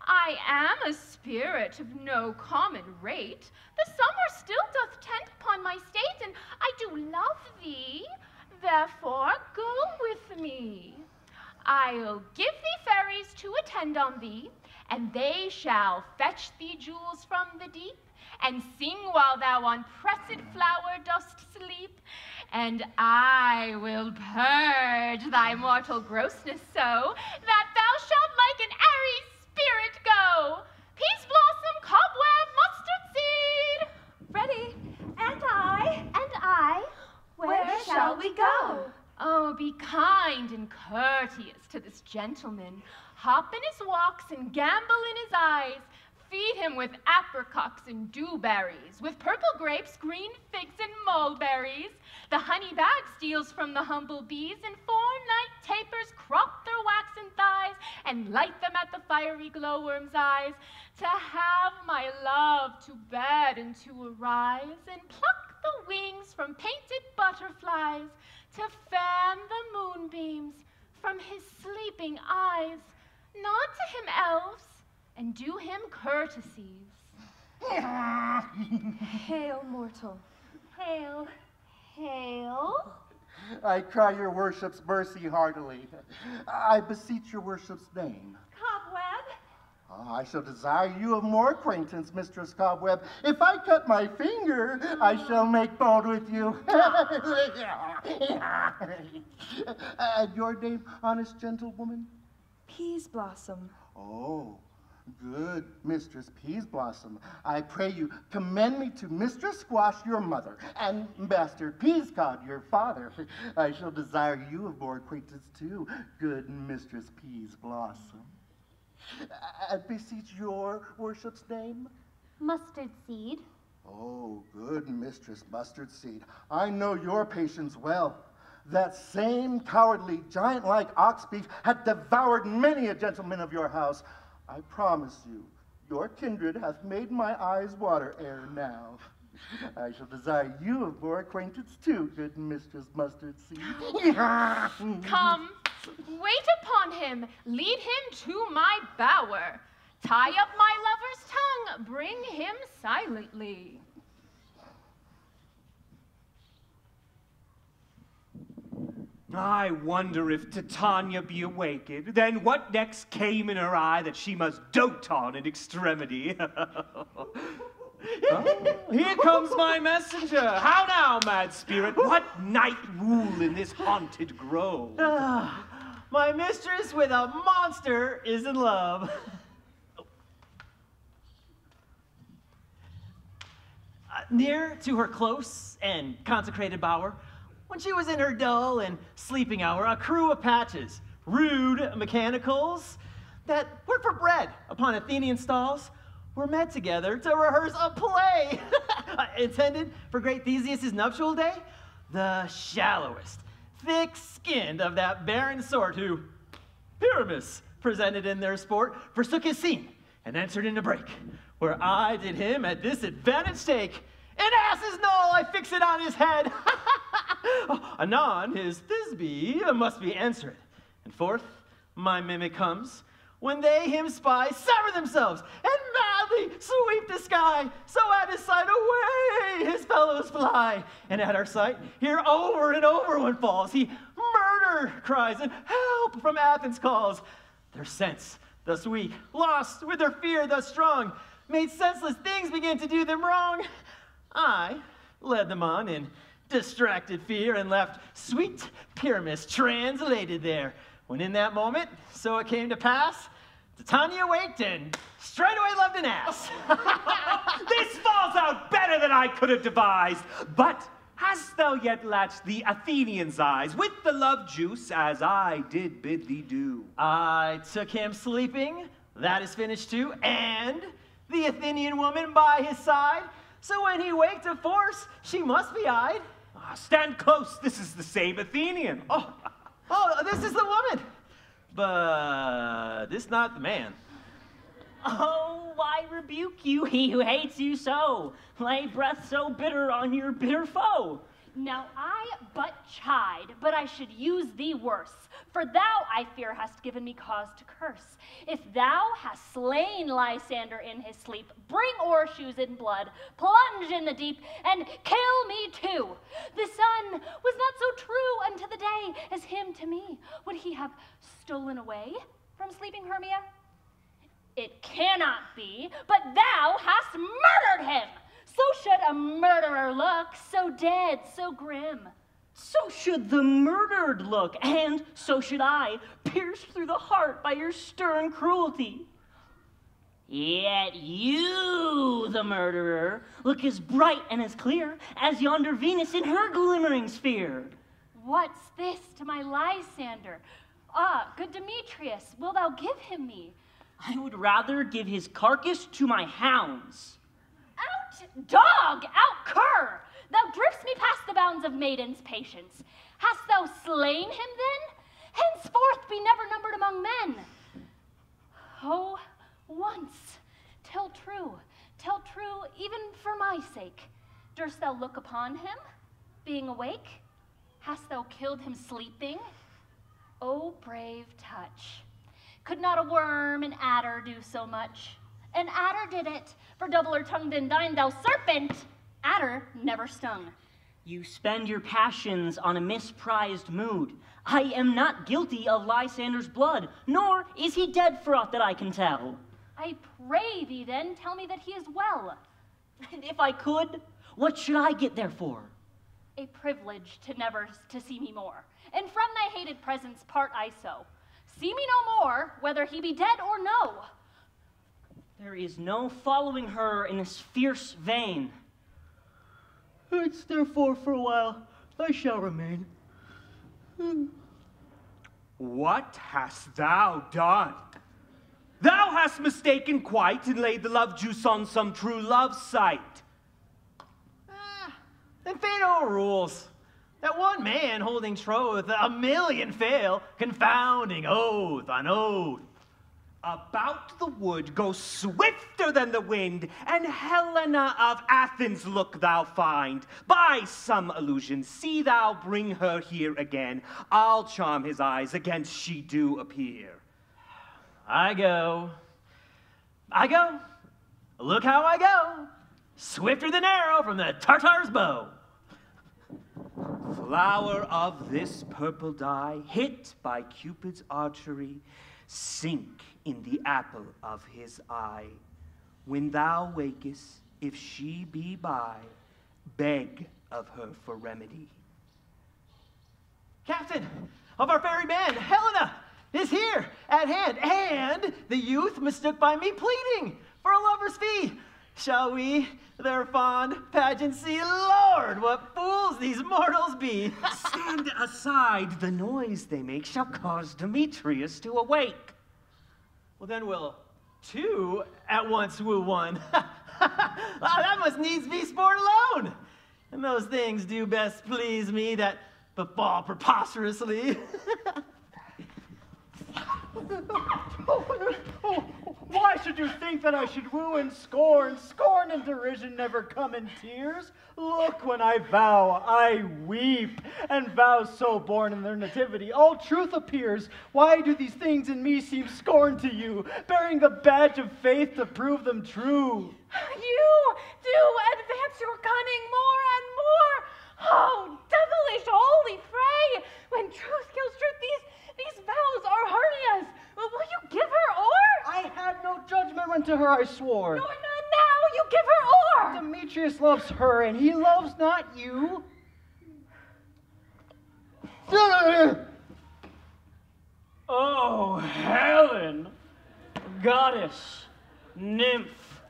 I am a spirit of no common rate. The summer still doth tend upon my state, and I do love thee. Therefore, go with me. I'll give thee fairies to attend on thee, and they shall fetch thee jewels from the deep, and sing while thou on pressed flower dost sleep. And I will purge thy mortal grossness so that thou shalt like an airy spirit go. Peaseblossom, cobweb, mustard seed. Freddie, and I, And I, where, shall we go? Oh, be kind and courteous to this gentleman. Hop in his walks and gambol in his eyes. Feed him with apricots and dewberries, with purple grapes, green figs, and mulberries. The honey bag steals from the humble bees, and four night tapers crop their waxen thighs and light them at the fiery glowworm's eyes. To have my love to bed and to arise, and pluck the wings from painted butterflies, to fan the moonbeams from his sleeping eyes. Nod to him, elves, and do him courtesies. Hail, mortal. Hail, hail. I cry your worship's mercy heartily. I beseech your worship's name. Cobweb. Ah, I shall desire you of more acquaintance, Mistress Cobweb. If I cut my finger, I shall make bold with you. and your name, honest gentlewoman? Peaseblossom. Oh, good, Mistress Peaseblossom. I pray you commend me to Mistress Squash, your mother, and Master Peascod, your father. I shall desire you of more acquaintance too, good Mistress Peaseblossom. And beseech your worship's name? Mustard seed. Oh, good Mistress Mustard Seed. I know your patience well. That same cowardly, giant like ox beef had devoured many a gentleman of your house. I promise you, your kindred hath made my eyes water ere now. I shall desire you of more acquaintance too, good Mistress Mustard Seed. Come, wait upon him, lead him to my bower. Tie up my lover's tongue, bring him silently. I wonder if Titania be awakened, Then what next came in her eye that she must dote on in extremity? Oh, here comes my messenger. How now, mad spirit? What night rule in this haunted grove? Ah, my mistress with a monster is in love. Uh, near to her close and consecrated bower, when she was in her dull and sleeping hour, a crew of patches, rude mechanicals, that work for bread upon Athenian stalls, were met together to rehearse a play uh, intended for great Theseus' nuptial day. The shallowest, thick-skinned of that barren sort who Pyramus presented in their sport forsook his scene and entered into break, where I did him at this advantage take. An ass's knoll, I fix it on his head. Anon, his Thisbe must be answered. And forth, my mimic comes, when they him spy, sever themselves, and madly sweep the sky. So at his sight away his fellows fly. And at our sight, here over and over one falls. He murder cries, and help from Athens calls. Their sense, thus weak, lost with their fear, thus strong, made senseless things begin to do them wrong. I led them on in distracted fear and left sweet Pyramus translated there. When in that moment, so it came to pass, Titania waked and straightway loved an ass. this falls out better than I could have devised. But hast thou yet latched the Athenian's eyes with the love juice as I did bid thee do? I took him sleeping, that is finished too, and the Athenian woman by his side. So when he waked to force, she must be eyed. Stand close, this is the same Athenian. Oh, oh, this is the woman. But this not the man. Oh, why rebuke you, he who hates you so. Lay breath so bitter on your bitter foe. Now I but chide, but I should use thee worse. For thou, I fear, hast given me cause to curse. If thou hast slain Lysander in his sleep, bring shoes in blood, plunge in the deep, and kill me too. The sun was not so true unto the day as him to me. Would he have stolen away from sleeping Hermia? It cannot be, but thou hast murdered him. So should a murderer look, so dead, so grim. So should the murdered look, and so should I, pierced through the heart by your stern cruelty. Yet you, the murderer, look as bright and as clear as yonder Venus in her glimmering sphere. What's this to my Lysander? Ah, good Demetrius, will thou give him me? I would rather give his carcass to my hounds. Out, dog! Out, cur! Thou drift'st me past the bounds of maiden's patience. Hast thou slain him then? Henceforth be never numbered among men. Oh, once, tell true, tell true, even for my sake. Durst thou look upon him, being awake? Hast thou killed him sleeping? Oh, brave touch. Could not a worm, an adder, do so much? An adder did it, for doubler tongued than thine, thou serpent! Adder never stung. You spend your passions on a misprized mood. I am not guilty of Lysander's blood, nor is he dead for aught that I can tell. I pray thee then, tell me that he is well. And if I could, what should I get there for? A privilege to never to see me more, and from thy hated presence part I so. See me no more, whether he be dead or no. There is no following her in this fierce vein. It's therefore for a while I shall remain. What hast thou done? Thou hast mistaken quite and laid the love juice on some true love sight. Ah, and fate rules. That one man holding troth, a million fail, confounding oath on oath. About the wood go swifter than the wind, and Helena of Athens look thou find. By some illusion, see thou bring her here again. I'll charm his eyes against she do appear. I go. I go. Look how I go. Swifter than arrow from the Tartar's bow. Flower of this purple dye, hit by Cupid's archery, sink in the apple of his eye. When thou wakest, if she be by, beg of her for remedy. Captain of our ferry band, Helena, is here at hand, and the youth mistook by me pleading for a lover's fee. Shall we their fond pageant see? Lord, what fools these mortals be! Stand aside, the noise they make shall cause Demetrius to awake. Well, then will two at once woo one. Ah, that must needs be sport alone. And those things do best please me that befall preposterously. Oh, Why should you think that I should woo and scorn? Scorn and derision never come in tears. Look, when I vow, I weep, and vows so born in their nativity, all truth appears. Why do these things in me seem scorn to you, bearing the badge of faith to prove them true? You do advance your cunning more and more. Oh, devilish holy fray! When truth kills truth, these these vows are Hermia's. Will you give her or? I had no judgment when to her I swore. No, no, now you give her or. Demetrius loves her, and he loves not you. Oh, Helen, goddess, nymph,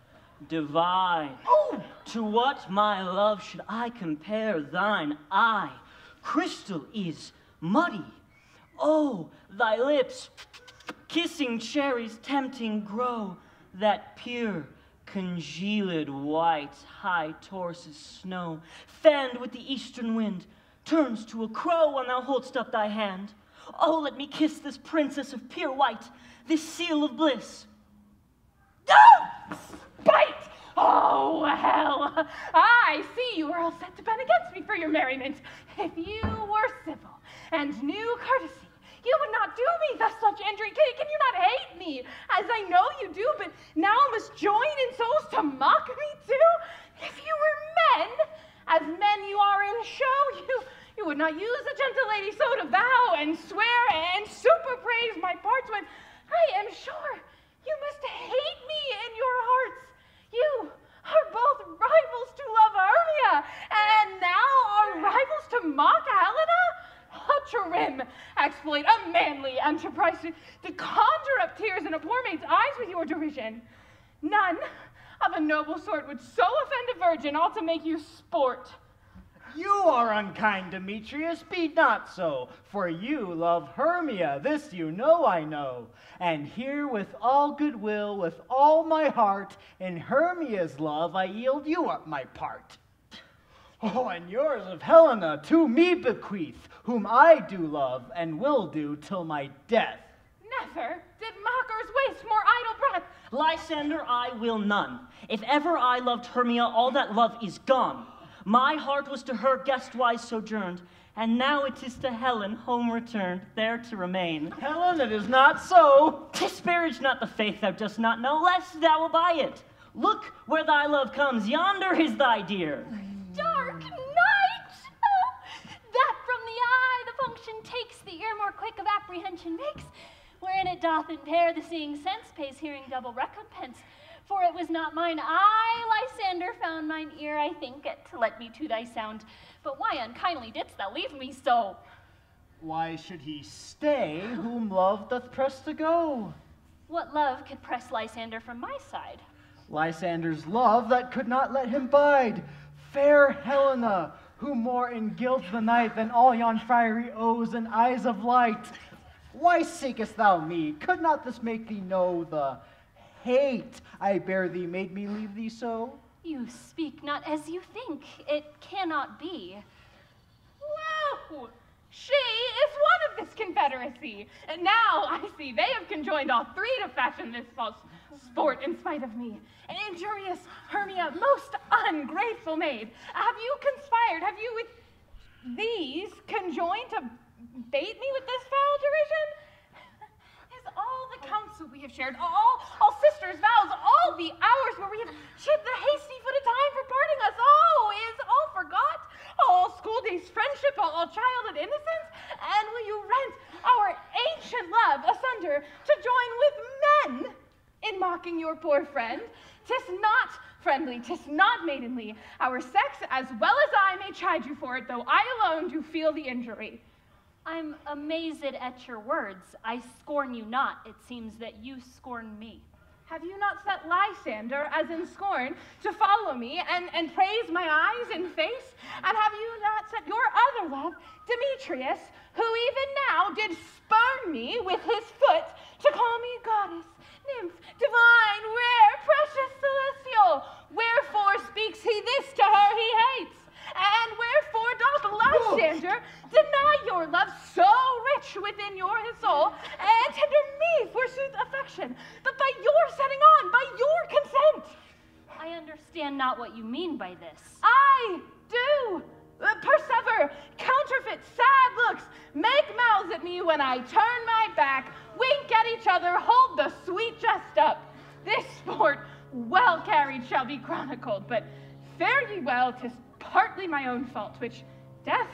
divine. Oh! To what, my love, should I compare thine eye? Crystal is muddy. Oh, thy lips, kissing cherries tempting grow, that pure, congealed white, high Taurus snow, fanned with the eastern wind, turns to a crow when thou holdst up thy hand. Oh, let me kiss this princess of pure white, this seal of bliss. Oh, spite! Oh, hell! I see you are all set to bend against me for your merriment. If you were civil and knew courtesy, you would not do me thus such injury. Can, can you not hate me, as I know you do, but now must join in souls to mock me too? If you were men, as men you are in show, you you would not use a gentle lady so to vow and swear and super praise my parts when I am sure you must hate me in your hearts. You are both rivals to love Hermia, and now are rivals to mock Helena? A trim exploit, a manly enterprise to, to conjure up tears in a poor maid's eyes with your derision. None of a noble sort would so offend a virgin, all to make you sport. You are unkind, Demetrius, be not so, for you love Hermia, this you know I know. And here with all goodwill, with all my heart, in Hermia's love I yield you up my part. Oh, and yours of Helena to me bequeath, whom I do love and will do till my death. Never did mockers waste more idle breath. Lysander, I will none. If ever I loved Hermia, all that love is gone. My heart was to her guestwise sojourned, and now it is to Helen home returned, there to remain. Helen, it is not so. Disparage not the faith thou dost not know, lest thou abide it. Look where thy love comes, yonder is thy dear. Dark night! Oh, that from the eye the function takes, the ear more quick of apprehension makes, wherein it doth impair the seeing sense, pays hearing double recompense. For it was not mine eye, Lysander, found mine ear, I think it, to let me to thy sound. But why unkindly didst thou leave me so? Why should he stay whom love doth press to go? What love could press Lysander from my side? Lysander's love that could not let him bide. Fair Helena, who more engilds the night than all yon fiery O's and eyes of light. Why seekest thou me? Could not this make thee know the hate I bear thee made me leave thee so? You speak not as you think. It cannot be. Whoa! She is one of this confederacy. And now I see they have conjoined all three to fashion this false sport in spite of me. An injurious Hermia, most ungrateful maid. Have you conspired? Have you with these conjoined to bait me with this foul derision? Is all the counsel we have shared, all, all sisters' vows, all the hours where we have shed the hasty foot of time for parting us, oh, is all forgot? All school days friendship, all, all childhood innocence? And will you rent our ancient love asunder to join with men in mocking your poor friend? Tis not friendly, tis not maidenly. Our sex, as well as I, may chide you for it, though I alone do feel the injury. I'm amazed at your words. I scorn you not. It seems that you scorn me. Have you not set Lysander, as in scorn, to follow me and, and praise my eyes and face? And have you not set your other love, Demetrius, who even now did spurn me with his foot to call me goddess, nymph, divine, rare, precious, celestial? Wherefore speaks he this to her he hates? And wherefore doth Lysander deny your love so rich within your soul, and tender me forsooth affection, but by your setting on, by your consent? I understand not what you mean by this. I do. Uh, persever, counterfeit, sad looks, make mouths at me when I turn my back, wink at each other, hold the sweet jest up. This sport, well carried, shall be chronicled, but fare ye well, tis partly my own fault, which death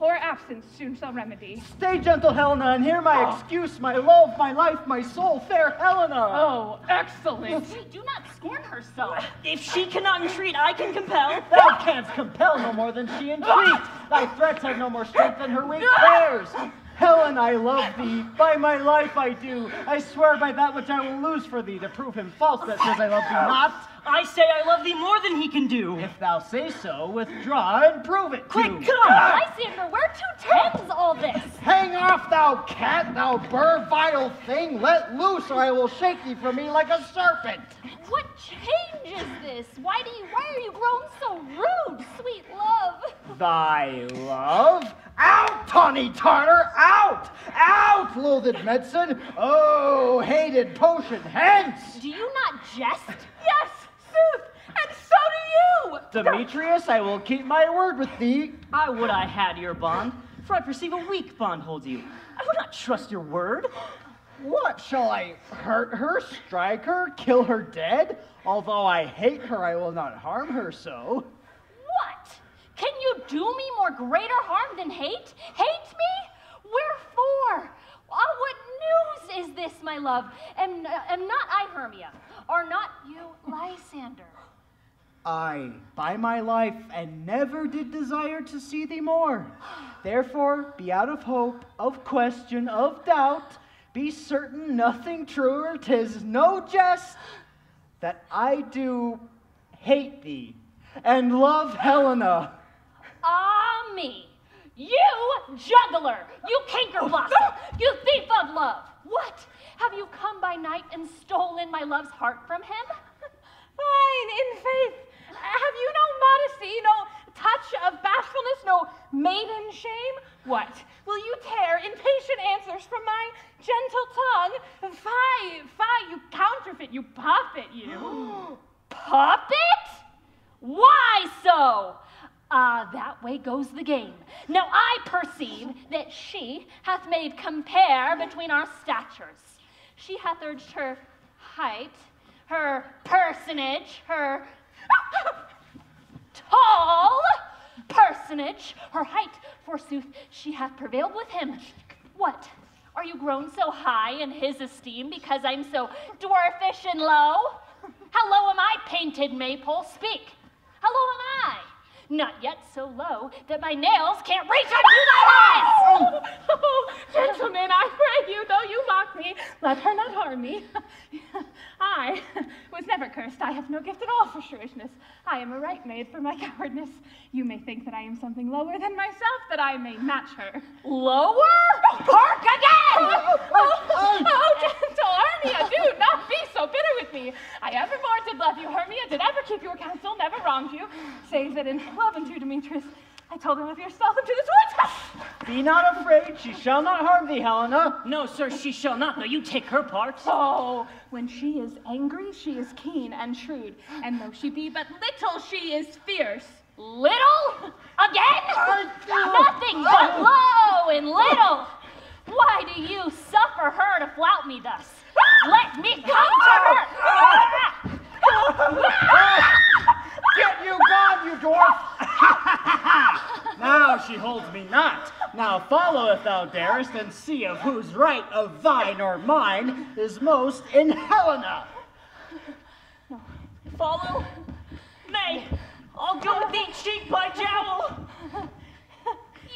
or absence soon shall remedy. Stay, gentle Helena, and hear my ah. excuse, my love, my life, my soul, fair Helena. Oh, excellent. Do not scorn her so. If she cannot entreat, I can compel. Thou canst compel no more than she entreats. Ah. Thy threats have no more strength than her weak prayers. Helen, I love thee. By my life I do. I swear by that which I will lose for thee to prove him false that says I love thee not. I say I love thee more than he can do. If thou say so, withdraw and prove it Quick, too. come! Lysander, ah! where to tends all this? Hang off, thou cat, thou burr, vile thing. Let loose, or I will shake thee from me like a serpent. What change is this? Why do you why are you grown so rude, sweet love? Thy love? Out, tawny tartar, out! Out, loathed medicine! Oh, hated potion, hence! Do you not jest? Yes, and so do you. Demetrius, I will keep my word with thee. I would I had your bond, for I perceive a weak bond holds you. I would not trust your word. What, shall I hurt her, strike her, kill her dead? Although I hate her, I will not harm her so. What? Can you do me more greater harm than hate? Hate me? Wherefore? Ah, what news is this, my love? Am, am not I Hermia? Are not you Lysander? I, by my life, and never did desire to see thee more. Therefore, be out of hope, of question, of doubt. Be certain nothing truer, tis no jest, that I do hate thee and love Helena. Ah me. You juggler, you canker blossom, you thief of love. What? Have you come by night and stolen my love's heart from him? Fine, in faith. Have you no modesty, no touch of bashfulness, no maiden shame? What? Will you tear impatient answers from my gentle tongue? Fie, fie, you counterfeit, you puppet, you. Puppet? Why so? Ah, that way goes the game. Now I perceive that she hath made compare between our statures. She hath urged her height, her personage, her tall personage, her height, forsooth, she hath prevailed with him. What? Are you grown so high in his esteem because I'm so dwarfish and low? How low am I, painted maypole? Speak. How low am I? Not yet so low that my nails can't reach unto thy eyes! Oh, gentlemen, I pray you, though you mock me, let her not harm me. I was never cursed. I have no gift at all for shrewishness. I am a right maid for my cowardness. You may think that I am something lower than myself, that I may match her. Lower? Hark again! Oh, oh, oh, oh, gentle Hermia, do not be so bitter with me. I evermore did love you, Hermia, did ever keep your counsel, never wronged you, save that in love unto Demetrius, I told him of your stealth into this woods. Be not afraid, she shall not harm thee, Helena. No, sir, she shall not. No, you take her part. Oh, when she is angry, she is keen and shrewd, and though she be but little, she is fierce. Little? Again? Nothing but low and little. Why do you suffer her to flout me thus? Let me come to her. Ah! Ah! Get you gone, you dwarf! now she holds me not. Now follow if thou darest, and see of whose right of thine or mine is most in Helena. Follow? Nay, I'll go with thee cheek by jowl.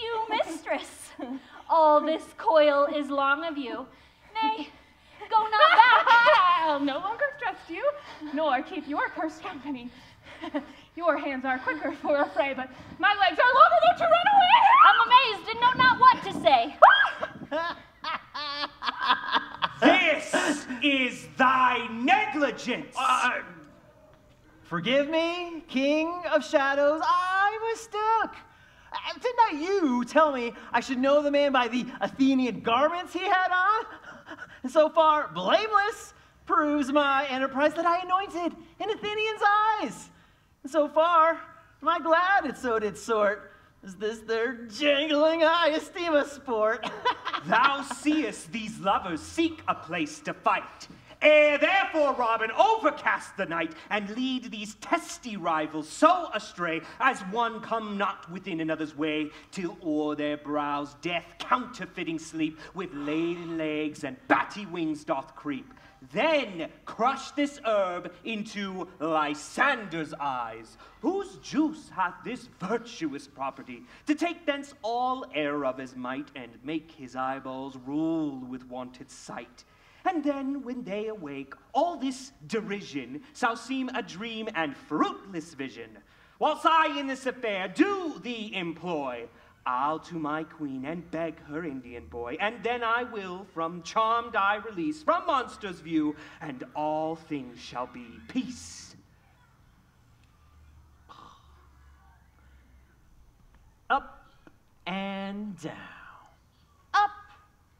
You mistress, all this coil is long of you. Nay, go not back. I'll no longer trust you, nor keep your cursed company. your hands are quicker for a fray, but my legs are longer though to run away. I'm amazed and know not what to say. This is thy negligence. Uh, forgive me, King of Shadows, I mistook. Uh, Did not you tell me I should know the man by the Athenian garments he had on? And so far, blameless proves my enterprise that I anointed in Athenians' eyes. So far, am I glad it so did sort. Is this their jangling eye esteem a sport? Thou seest these lovers seek a place to fight. Ere therefore, Robin, overcast the night and lead these testy rivals so astray as one come not within another's way, till o'er their brows death counterfeiting sleep with laden legs and batty wings doth creep. Then crush this herb into Lysander's eyes, whose juice hath this virtuous property, to take thence all air of his might, and make his eyeballs rule with wonted sight. And then, when they awake, all this derision shall seem a dream and fruitless vision. Whilst I in this affair do thee employ, I'll to my queen and beg her Indian boy, and then I will from charmed eye release, from monster's view, and all things shall be peace. Up and down. Up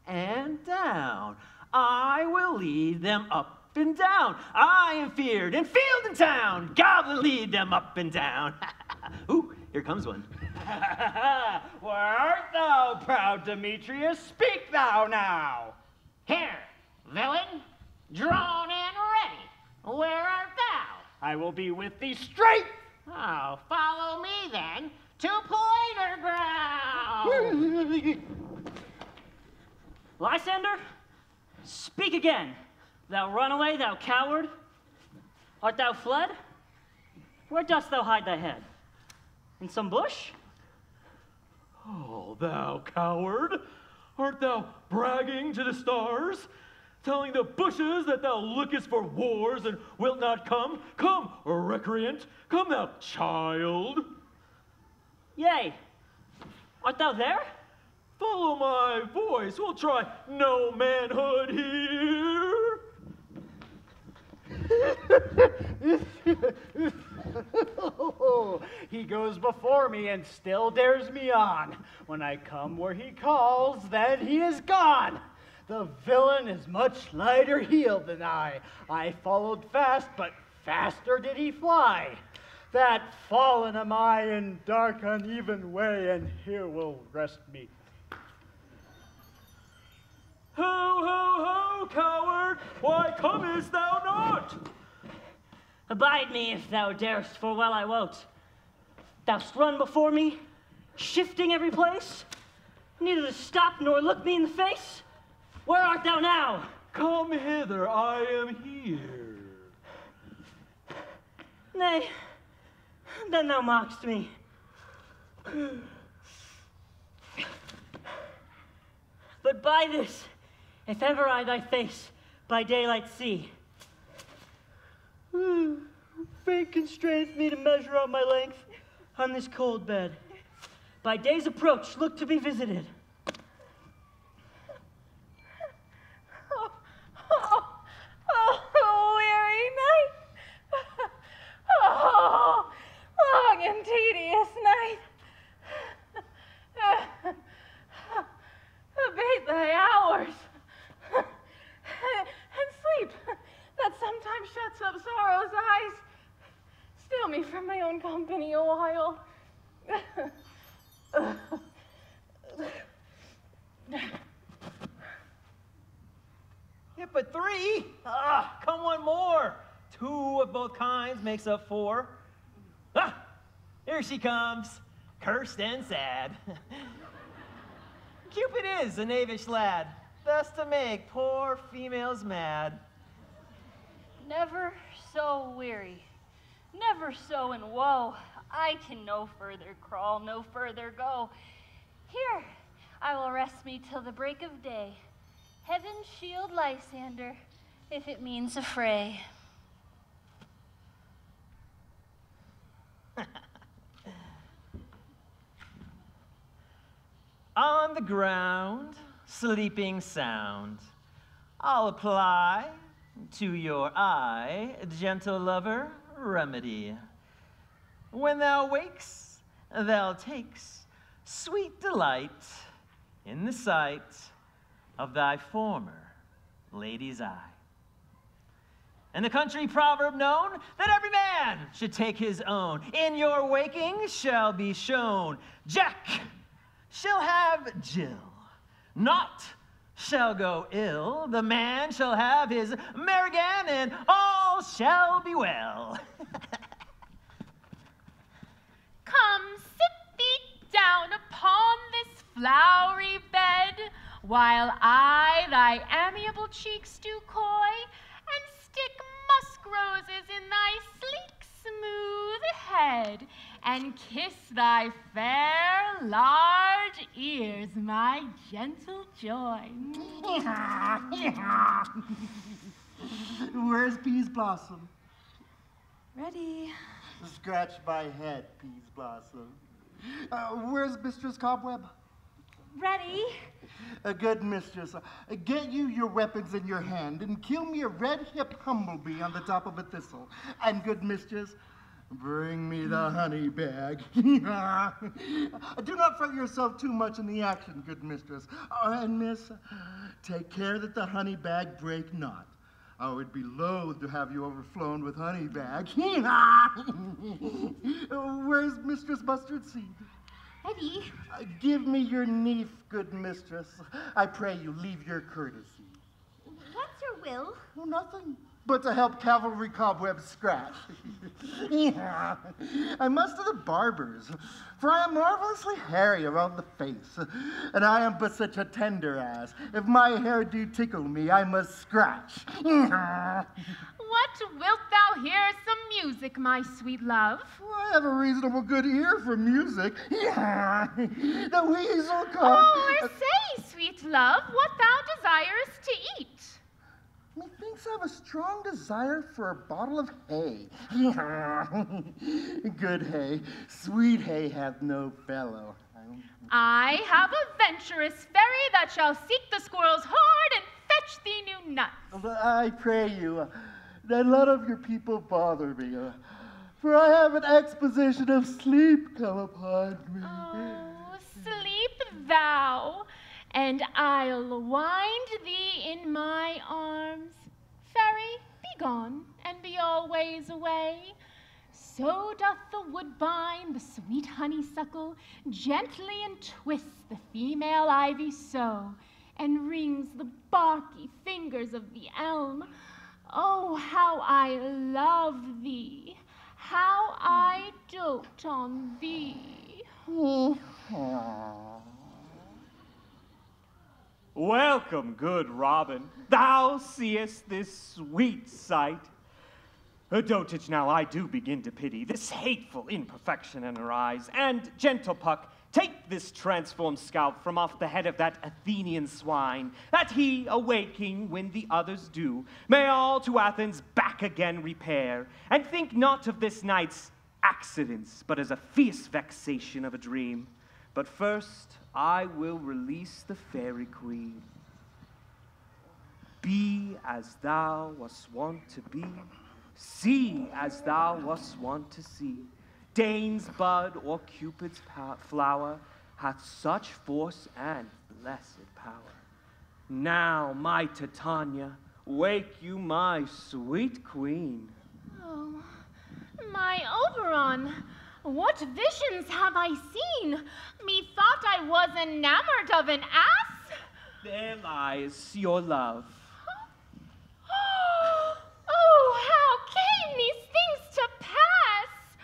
and down. I will lead them up and down. I am feared in field and town. God will lead them up and down. Ooh, here comes one. Where art thou, proud Demetrius? Speak thou now. Here, villain, drawn and ready. Where art thou? I will be with thee straight. Oh, follow me then to Pointer Ground. Lysander, speak again. Thou runaway, thou coward. Art thou fled? Where dost thou hide thy head? In some bush? Oh, thou coward! Art thou bragging to the stars? Telling the bushes that thou lookest for wars and wilt not come? Come, recreant! Come, thou child! Yea, Art thou there? Follow my voice. We'll try no manhood here. he goes before me and still dares me on. When I come where he calls, then he is gone. The villain is much lighter heeled than I. I followed fast, but faster did he fly. That fallen am I in dark, uneven way, and here will rest me. Ho, ho, ho, coward! Why comest thou not? Abide me if thou darest, for well I wot. Thou'st run before me, shifting every place, neither to stop nor look me in the face. Where art thou now? Come hither, I am here. Nay, then thou mockst me. But by this, if ever I thy face by daylight see, Hmm. fate constrains me to measure out my length on this cold bed. By day's approach, look to be visited. Oh, oh, oh, weary night. Oh, long and tedious night. Abate thy hours. And sleep that sometimes shuts up sorrow's eyes. Steal me from my own company a while. Yeah, but three? Ah, come one more. Two of both kinds makes up four. Ah, here she comes, cursed and sad. Cupid is a knavish lad, thus to make poor females mad. Never so weary, never so in woe. I can no further crawl, no further go. Here, I will rest me till the break of day. Heaven shield Lysander, if it means a fray. On the ground, sleeping sound, I'll apply to your eye, gentle lover, remedy. When thou wakes, thou takes sweet delight in the sight of thy former lady's eye. And the country proverb known that every man should take his own. In your waking shall be shown. Jack shall have Jill. Not shall go ill. The man shall have his Marigan, and all shall be well. Come, sit thee down upon this flowery bed, while I thy amiable cheeks do coy, and stick musk roses in thy sleek, smooth head, and kiss thy fair, large ears, my gentle joy. Where's Peaseblossom? Ready. Scratch my head, Peas Blossom. Uh, where's Mistress Cobweb? Ready? A good mistress, uh, get you your weapons in your hand and kill me a red hip humblebee on the top of a thistle. And good mistress, bring me the honey bag. Do not fret yourself too much in the action, good mistress. Uh, and miss, take care that the honey bag break not. I would be loath to have you overflown with honey bag. Where's Mistress Mustardseed? Ready? Uh, give me your neef, good mistress. I pray you leave your courtesy. What's your will? Oh, nothing. But to help cavalry cobwebs scratch. yeah. I must to the barbers, for I am marvelously hairy around the face, and I am but such a tender ass. If my hair do tickle me, I must scratch. What wilt thou hear some music, my sweet love? I have a reasonable good ear for music. Yeah. The weasel come. Oh, or say, sweet love, what thou desirest to eat. Methinks I have a strong desire for a bottle of hay. Good hay. Sweet hay hath no fellow. I have a venturous fairy that shall seek the squirrel's hoard and fetch thee new nuts. I pray you, uh, that none of your people bother me, uh, for I have an exposition of sleep come upon me. Oh, sleep thou, and I'll wind thee in my arms. Fairy, be gone, and be always away. So doth the woodbine, the sweet honeysuckle, gently entwist the female ivy so, and wrings the barky fingers of the elm. Oh, how I love thee, how I dote on thee. Welcome, good Robin. Thou seest this sweet sight. Uh, dotage now I do begin to pity this hateful imperfection in her eyes. And, gentle Puck, take this transformed scalp from off the head of that Athenian swine, that he, awaking when the others do, may all to Athens back again repair, and think not of this night's accidents, but as a fierce vexation of a dream. But first, I will release the fairy queen. Be as thou wast wont to be, see as thou wast wont to see. Dian's bud or Cupid's flower hath such force and blessed power. Now, my Titania, wake you my sweet queen. Oh, my Oberon, what visions have I seen? Methought I was enamored of an ass. There lies your love. Oh, how came these things to pass?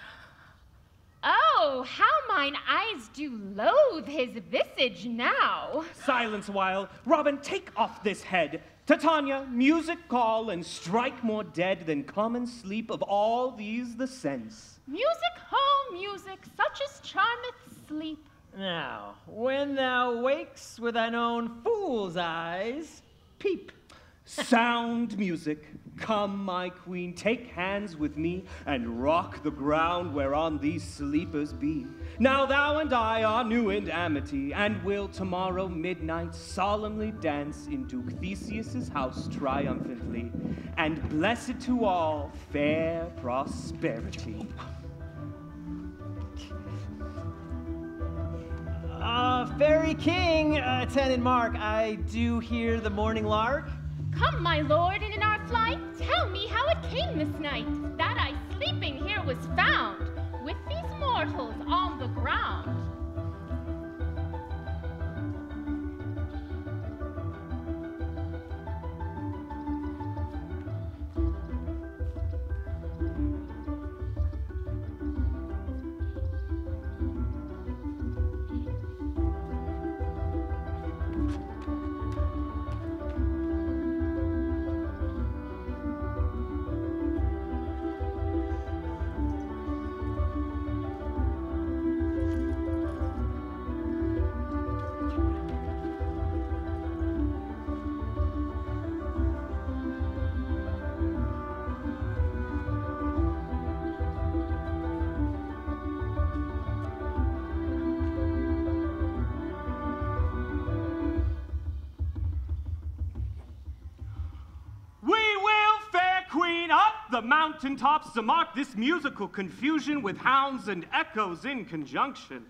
Oh, how mine eyes do loathe his visage now. Silence while. Robin, take off this head. Titania, music call and strike more dead than common sleep of all these the sense. Music, oh, music, such as charmeth sleep. Now, when thou wakes with thine own fool's eyes, peep. Sound music. Come, my queen, take hands with me and rock the ground whereon these sleepers be. Now thou and I are new in amity, and will tomorrow midnight solemnly dance in Duke Theseus's house triumphantly, and bless it to all fair prosperity. Uh, Fairy King, uh, attendant Mark, I do hear the morning lark. Come, my lord, and in our flight, tell me how it came this night that I sleeping here was found with these mortals on the ground. The mountain tops to mark this musical confusion with hounds and echoes in conjunction.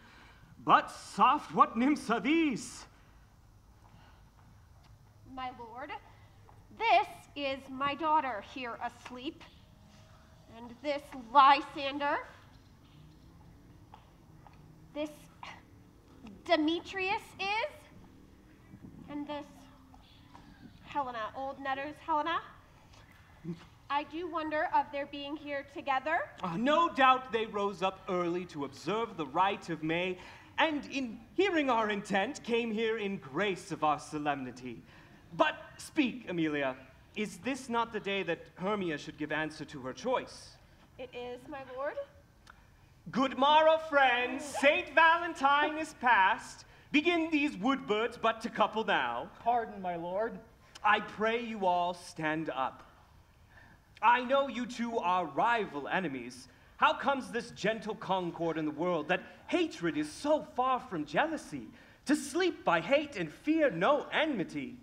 But soft, what nymphs are these? My lord, this is my daughter here asleep. And this Lysander. This Demetrius is. And this Helena, old Nedar's Helena. I do wonder of their being here together. Uh, no doubt they rose up early to observe the rite of May, and in hearing our intent, came here in grace of our solemnity. But speak, Emilia, is this not the day that Hermia should give answer to her choice? It is, my lord. Good morrow, friends. Saint Valentine is past. Begin these woodbirds but to couple now. Pardon, my lord. I pray you all stand up. I know you two are rival enemies. How comes this gentle concord in the world that hatred is so far from jealousy? To sleep by hate and fear no enmity.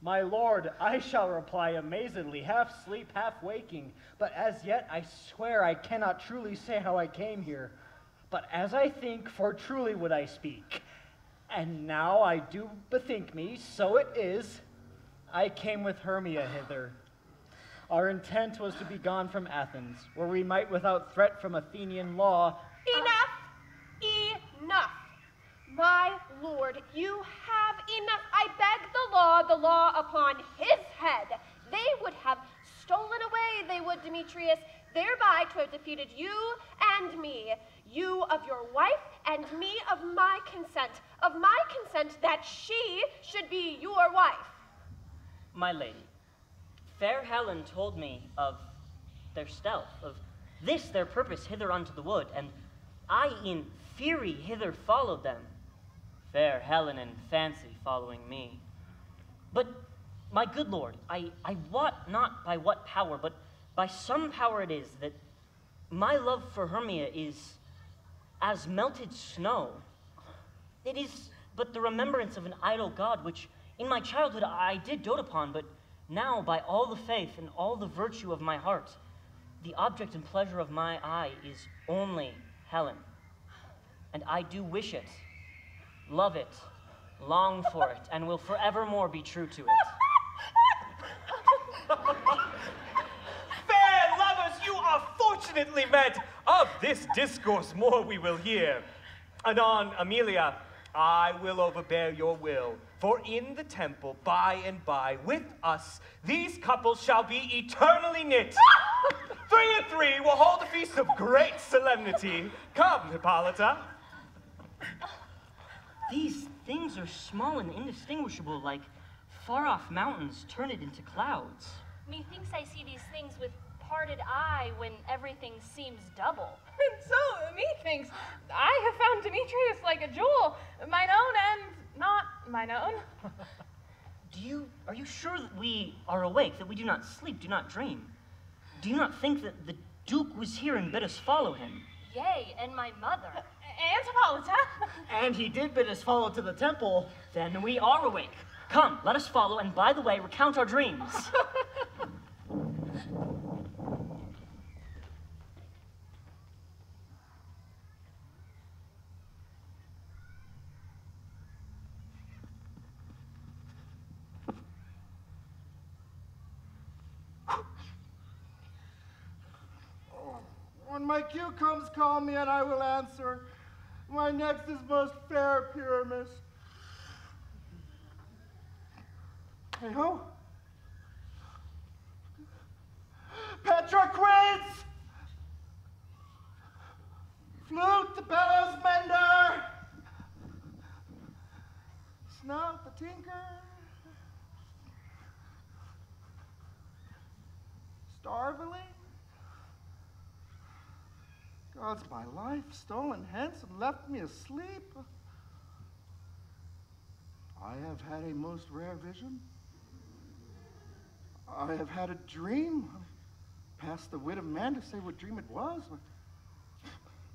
My lord, I shall reply amazedly, half sleep, half waking. But as yet, I swear I cannot truly say how I came here. But as I think, for truly would I speak. And now I do bethink me, so it is, I came with Hermia hither. Our intent was to be gone from Athens, where we might, without threat from Athenian law, Enough! Enough! My lord, you have enough. I beg the law, the law upon his head. They would have stolen away, they would, Demetrius, thereby to have defeated you and me. You of your wife, and me of my consent. Of my consent that she should be your wife. My lady, fair Helen told me of their stealth, of this their purpose hither unto the wood, and I in fury hither followed them. Fair Helen in fancy following me. But, my good lord, I, I wot not by what power, but by some power it is that my love for Hermia is as melted snow. It is but the remembrance of an idol god, which in my childhood I did dote upon, but now, by all the faith and all the virtue of my heart, the object and pleasure of my eye is only Helen. And I do wish it, love it, long for it, and will forevermore be true to it. Fair lovers, you are fortunately met. Of this discourse more we will hear. Anon, Emilia, I will overbear your will. For in the temple, by and by, with us, these couples shall be eternally knit. three and three will hold a feast of great solemnity. Come, Hippolyta. These things are small and indistinguishable, like far off mountains turned into clouds. Methinks I see these things with parted eye when everything seems double. And so, methinks, I have found Demetrius like a jewel, mine own and not mine own. Do you are you sure that we are awake, that we do not sleep, do not dream? Do you not think that the Duke was here and bid us follow him? Yea, and my mother. And Hippolyta. and he did bid us follow to the temple. Then we are awake. Come, let us follow, and by the way, recount our dreams. When my cue comes, call me and I will answer. My next is most fair Pyramus. Hey ho! Petra Quince! Flute the bellows mender! Snout the tinker! Starveling? God's my life stolen hence and left me asleep. I have had a most rare vision. I have had a dream. Past the wit of man to say what dream it was.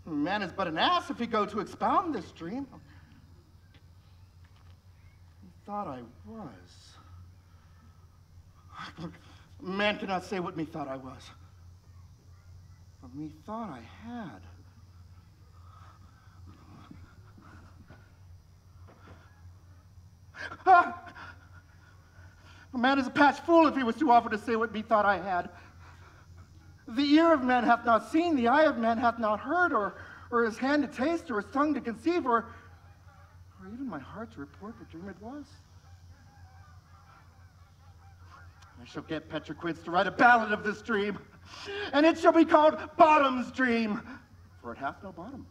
Man is but an ass if he go to expound this dream. He thought I was. Man cannot say what me thought I was. But me thought I had. Ah! A man is a patched fool if he was too often to say what me thought I had. The ear of man hath not seen, the eye of man hath not heard, or, or his hand to taste, or his tongue to conceive, or, or even my heart to report what dream it was. I shall get Petra Quince to write a ballad of this dream, and it shall be called Bottom's Dream, for it hath no bottom.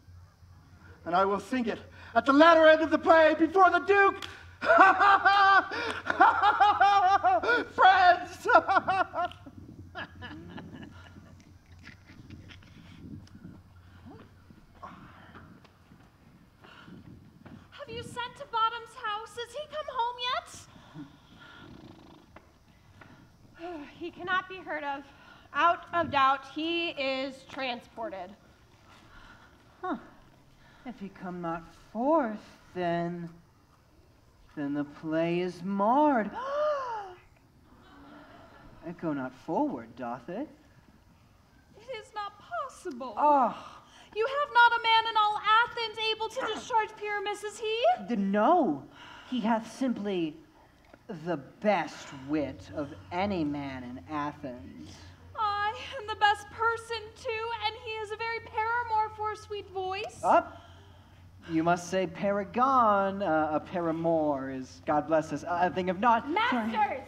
And I will sing it at the latter end of the play before the Duke. Friends! Have you sent to Bottom's house? Has he come home yet? He cannot be heard of. Out of doubt, he is transported. If he come not forth, then. then the play is marred. it go not forward, doth it? It is not possible. Ah. You have not a man in all Athens able to discharge Pyramus is he? The no, he hath simply the best wit of any man in Athens. I am the best person too, and he is a very paramour for a sweet voice. Up. You must say paragon. Uh, a paramour is, God bless us, a thing of not. Masters!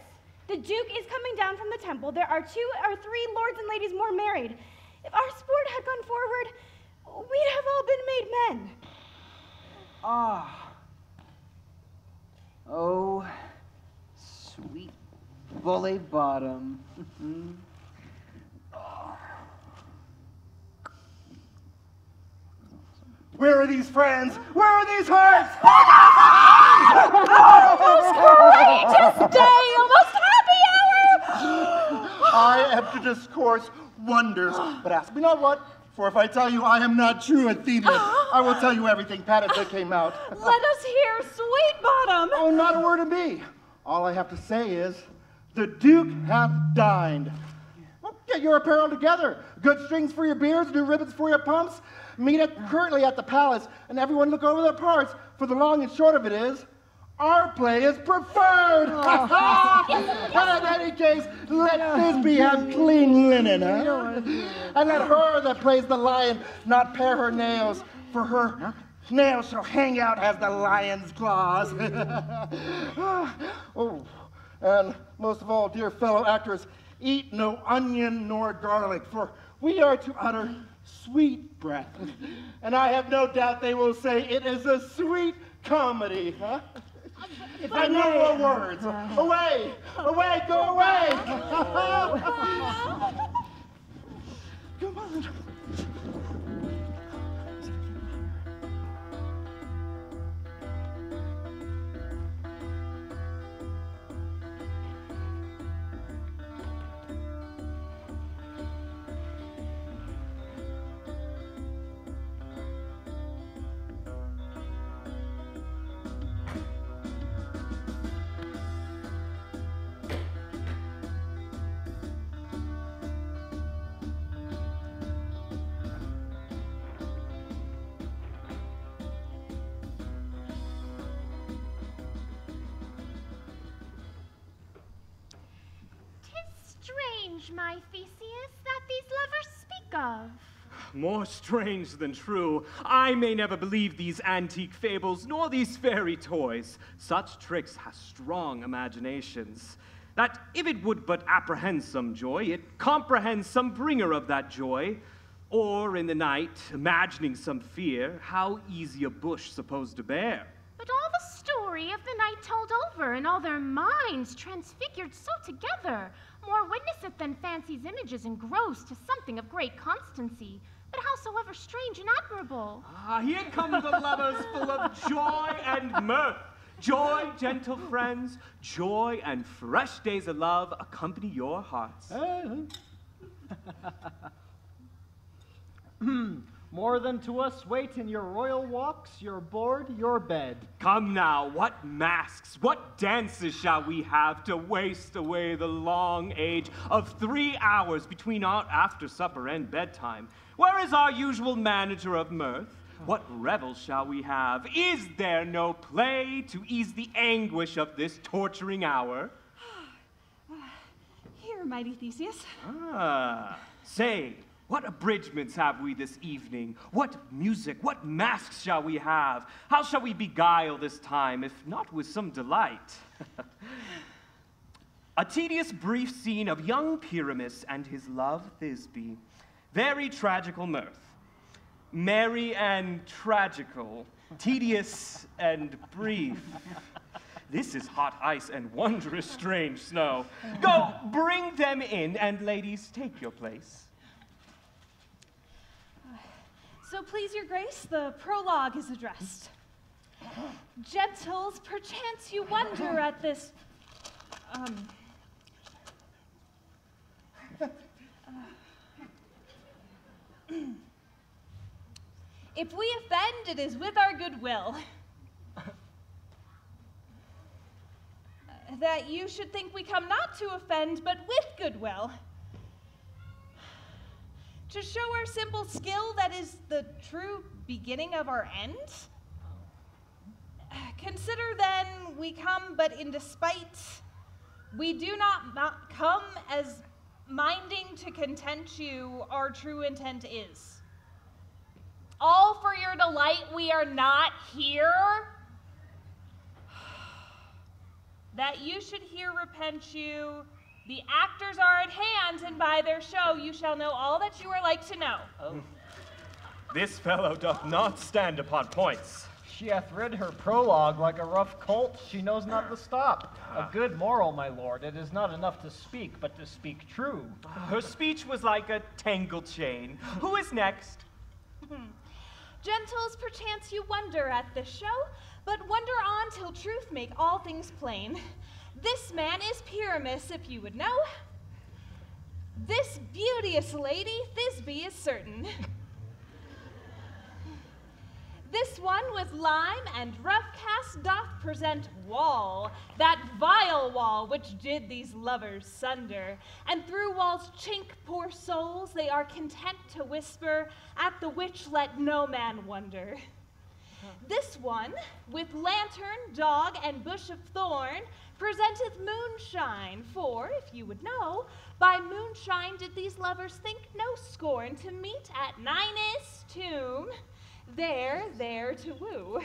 The Duke is coming down from the temple. There are two or three lords and ladies more married. If our sport had gone forward, we'd have all been made men. Ah. Oh, sweet bully bottom. Oh. Where are these friends? Where are these hearts? almost courageous day, almost happy hour. I am to discourse wonders, but ask me not what, for if I tell you I am not true Athenian, I will tell you everything pat as came out. Let us hear sweet bottom. Oh, not a word of me. All I have to say is, the Duke hath dined. Well, get your apparel together. Good strings for your beards, new ribbons for your pumps. Meet it currently at the palace, and everyone look over their parts, for the long and short of it is, our play is preferred. Oh. and in any case, let Thisbe have clean linen, huh? And let her that plays the lion not pare her nails, for her nails shall hang out as the lion's claws. oh, and most of all, dear fellow actors, eat no onion nor garlic, for we are to utter sweet breath. And I have no doubt they will say it is a sweet comedy, huh? If I no more words. Away! Away! Go away! Come on. More strange than true. I may never believe these antique fables, nor these fairy toys. Such tricks have strong imaginations. That if it would but apprehend some joy, it comprehends some bringer of that joy. Or in the night, imagining some fear, how easy a bush supposed to bear. But all the story of the night told over, and all their minds transfigured so together, more witnesseth than fancy's images engrossed to something of great constancy, but howsoever strange and admirable. Ah, here come the lovers full of joy and mirth. Joy, gentle friends, joy and fresh days of love accompany your hearts. More than to us wait in your royal walks, your board, your bed. Come now, what masks, what dances shall we have to waste away the long age of three hours between our after supper and bedtime? Where is our usual manager of mirth? What revel shall we have? Is there no play to ease the anguish of this torturing hour? Here, mighty Theseus. Ah, say, what abridgments have we this evening? What music, what masks shall we have? How shall we beguile this time, if not with some delight? A tedious brief scene of young Pyramus and his love Thisbe. Very tragical mirth. Merry and tragical. Tedious and brief. This is hot ice and wondrous strange snow. Go, bring them in, and ladies, take your place. So please your grace, the prologue is addressed. Gentles, perchance you wonder at this, um, If we offend, it is with our goodwill. that you should think we come not to offend, but with goodwill. To show our simple skill that is the true beginning of our end. Oh. Consider then we come but in despite. We do not, not come as minding to content you, our true intent is. All for your delight, we are not here. That you should hear repent you. The actors are at hand, and by their show you shall know all that you are like to know. This fellow doth not stand upon points. She hath rid her prologue like a rough colt. She knows not to stop. A good moral, my lord. It is not enough to speak, but to speak true. Her speech was like a tangled chain. Who is next? Gentles, perchance you wonder at this show, but wonder on till truth make all things plain. This man is Pyramus, if you would know. This beauteous lady, Thisbe is certain. This one with lime and rough cast doth present wall, that vile wall which did these lovers sunder. And through wall's chink, poor souls, they are content to whisper, at the which let no man wonder. This one, with lantern, dog, and bush of thorn, presenteth moonshine, for, if you would know, by moonshine did these lovers think no scorn to meet at Ninus' tomb, there, there to woo.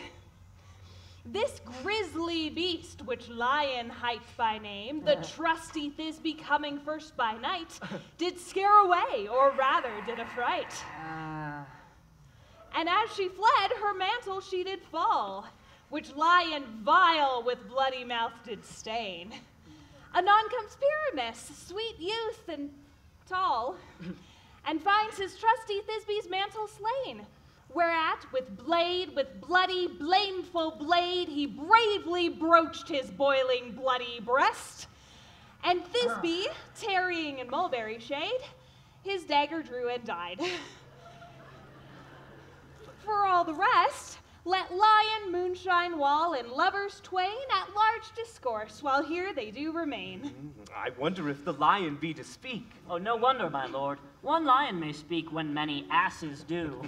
This grisly beast, which lion hight by name, the trusty Thisbe coming first by night, did scare away, or rather did affright. Ah. And as she fled, her mantle she did fall, which lion vile with bloody mouth did stain. Anon comes Pyramus, sweet youth and tall, and finds his trusty Thisbe's mantle slain. Whereat, with blade, with bloody, blameful blade, he bravely broached his boiling, bloody breast. And Thisbe, ah. tarrying in mulberry shade, his dagger drew and died. For all the rest, let lion, moonshine, wall, and lovers twain at large discourse, while here they do remain. Mm, I wonder if the lion be to speak. Oh, no wonder, my lord. One lion may speak when many asses do.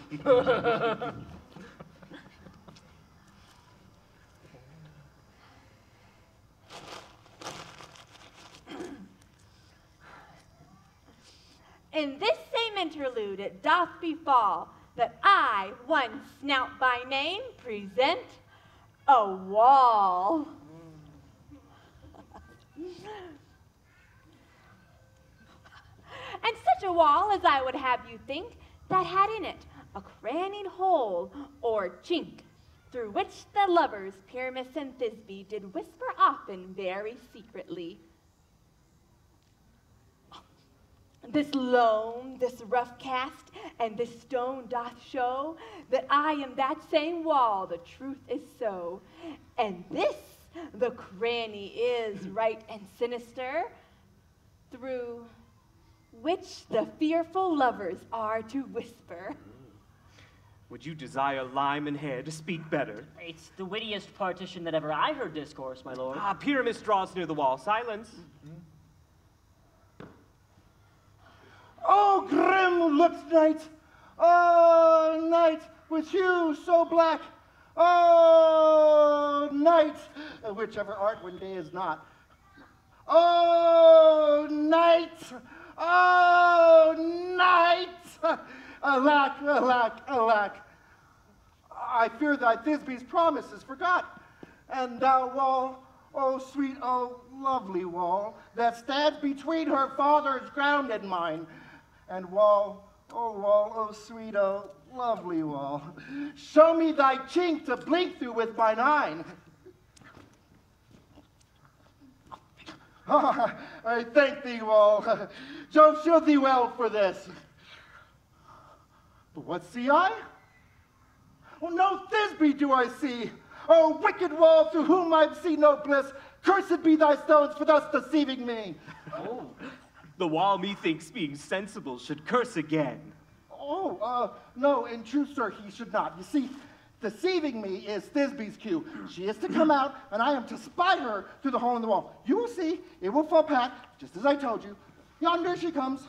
In this same interlude it doth befall that I, one snout by name, present a wall. and such a wall as I would have you think that had in it a crannied hole or chink, through which the lovers Pyramus and Thisbe did whisper often very secretly. This loam, this rough cast, and this stone doth show that I am that same wall, the truth is so. And this, the cranny is right and sinister, through which the fearful lovers are to whisper. Would you desire lime and hair to speak better? It's the wittiest partition that ever I heard discourse, my lord. Ah, Pyramus draws near the wall. Silence. Oh, grim looked night! Oh, night with hue so black! Oh, night! Whichever art when day is not. Oh, night! Oh, night! Alack, alack, alack! I fear thy Thisbe's promise is forgot. And thou, wall, oh sweet, oh lovely wall, that stands between her father's ground and mine. And wall, oh wall, oh sweet, oh lovely wall, show me thy chink to blink through with mine eye. Ah, I thank thee, wall. Jove thee well for this. But what see I? Oh, no Thisbe do I see. Oh, wicked wall, to whom I've seen no bliss. Cursed be thy stones for thus deceiving me. Oh. The wall, methinks, being sensible, should curse again. Oh, uh, no, in truth, sir, he should not. You see, deceiving me is Thisbe's cue. She is to come out, and I am to spy her through the hole in the wall. You will see, it will fall pat, just as I told you. Yonder she comes.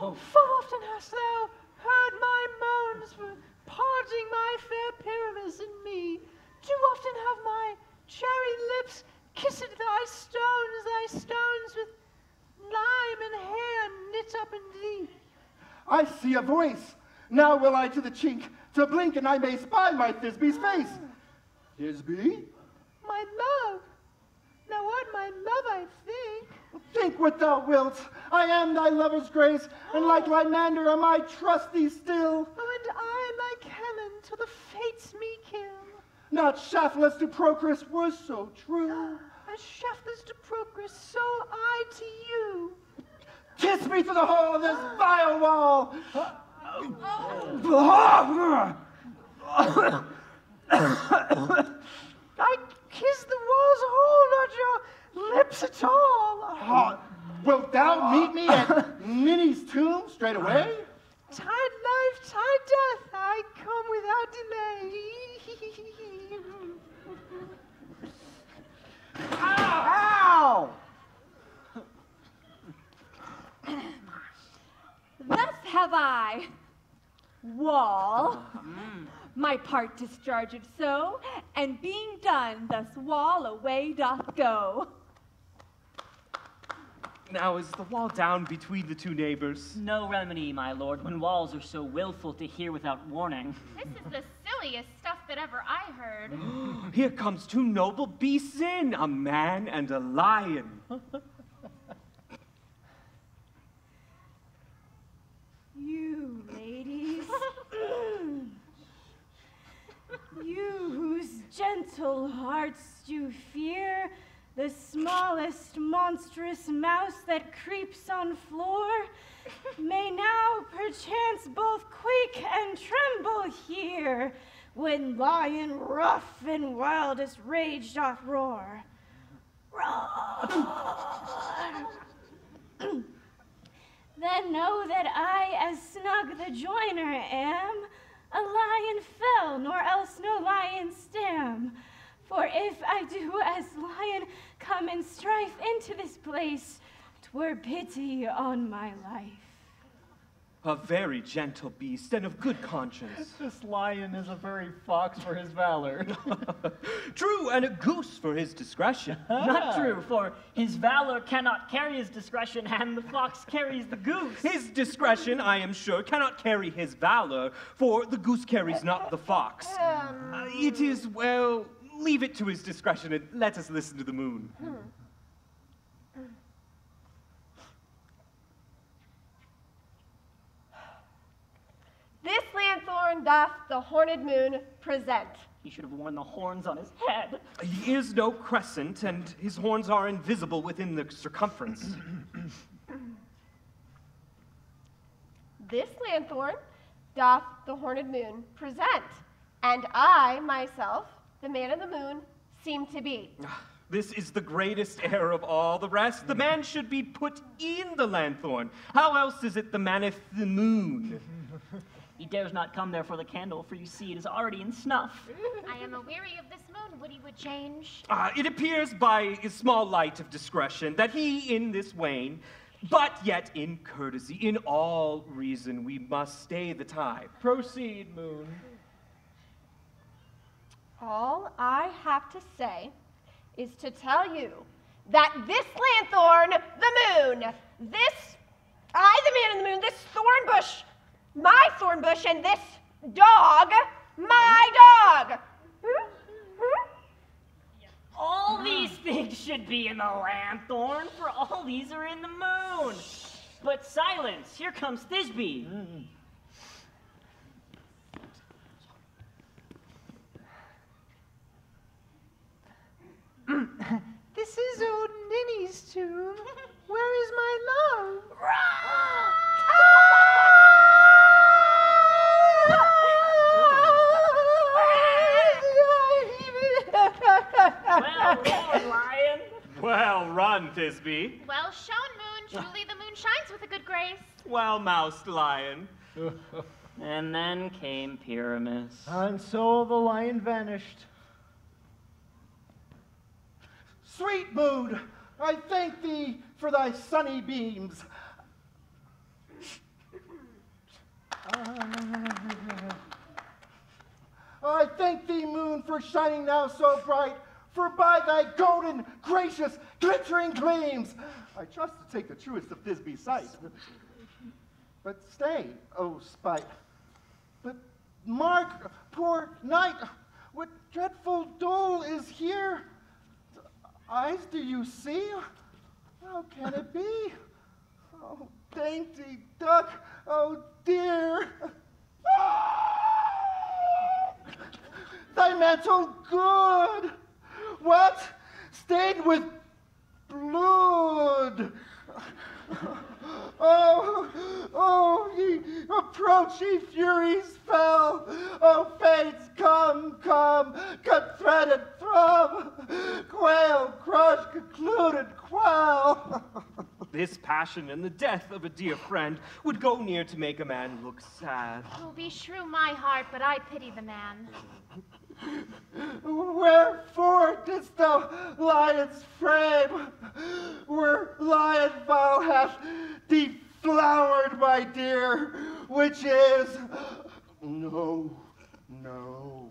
Oh, full often hast thou heard my moans for parting my fair Pyramus and me. Too often have my cherry lips kissed thy stones, thy stones with lime and hair knit up in thee. I see a voice. Now will I to the chink to blink, and I may spy my Thisbe's face. Thisbe? My love. Thou art my love, I think. Think what thou wilt. I am thy lover's grace, and like Limander am I trust thee still. Oh, and I like Till the fates me kill. Not Shafalus to Procris was so true. As Shafalus to Procris, so I to you. Kiss me through the hole of this vile wall. I kiss the wall's hole, not your lips at all. Oh, wilt thou meet me at Ninny's tomb straight away? Tide life, tide death, I come without delay. Ow! Thus have I, wall, mm. my part discharged so, and being done, thus wall away doth go. Now, is the wall down between the two neighbors? No remedy, my lord, when walls are so willful to hear without warning. This is the silliest stuff that ever I heard. Here comes two noble beasts in, a man and a lion. You, ladies. you whose gentle hearts you fear the smallest monstrous mouse that creeps on floor, may now perchance both quake and tremble here when lion rough and wildest rage doth roar. Roar. Then know that I, as snug the joiner am, a lion fell, nor else no lion stem. For if I do as lion come in strife into this place, twere pity on my life. A very gentle beast and of good conscience. This lion is a very fox for his valor. True, and a goose for his discretion. Not true, for his valor cannot carry his discretion, and the fox carries the goose. His discretion, I am sure, cannot carry his valor, for the goose carries not the fox. Uh, it is, well, leave it to his discretion and let us listen to the moon. Hmm. This lanthorn doth the horned moon present. He should have worn the horns on his head. He is no crescent, and his horns are invisible within the circumference. This lanthorn doth the horned moon present, and I myself, the man of the moon, seemed to be. This is the greatest error of all the rest. The man should be put in the lanthorn. How else is it the maneth the moon? He dares not come there for the candle, for you see it is already in snuff. I am aweary of this moon. Would he would change? Uh, it appears by a small light of discretion that he in this wane, but yet in courtesy, in all reason, we must stay the time. Proceed, moon. All I have to say is to tell you that this lanthorn, the moon, this, I, the man in the moon, this thorn bush, my thorn bush, and this dog, my dog. Hmm? Hmm? All these things should be in the lanthorn, for all these are in the moon. But silence! Here comes Thisbe. Mm-hmm. Mm. this is old Ninny's tomb. Where is my love? well, Lord Lion. Well run, Thisbe. Well shown, Moon. Truly the moon shines with a good grace. Well moused, Lion. and then came Pyramus. And so the lion vanished. Sweet moon, I thank thee for thy sunny beams. Ah. I thank thee, moon, for shining now so bright, for by thy golden, gracious, glittering gleams, I trust to take the truest of Thisbe's sight. But stay, O spite. But mark, poor knight, what dreadful dole is here? Eyes do you see? How can it be? Oh, dainty duck, oh dear. Thy mantle good. What? Stained with blood. Oh, oh, ye approach, ye furies fell. Oh, fates, come, come, cut threaded thrum. Quail, crush, concluded quell. This passion and the death of a dear friend would go near to make a man look sad. Oh, be shrew my heart, but I pity the man. Wherefore didst thou lion's frame, where lion vow hath deflowered, my dear, which is no, no,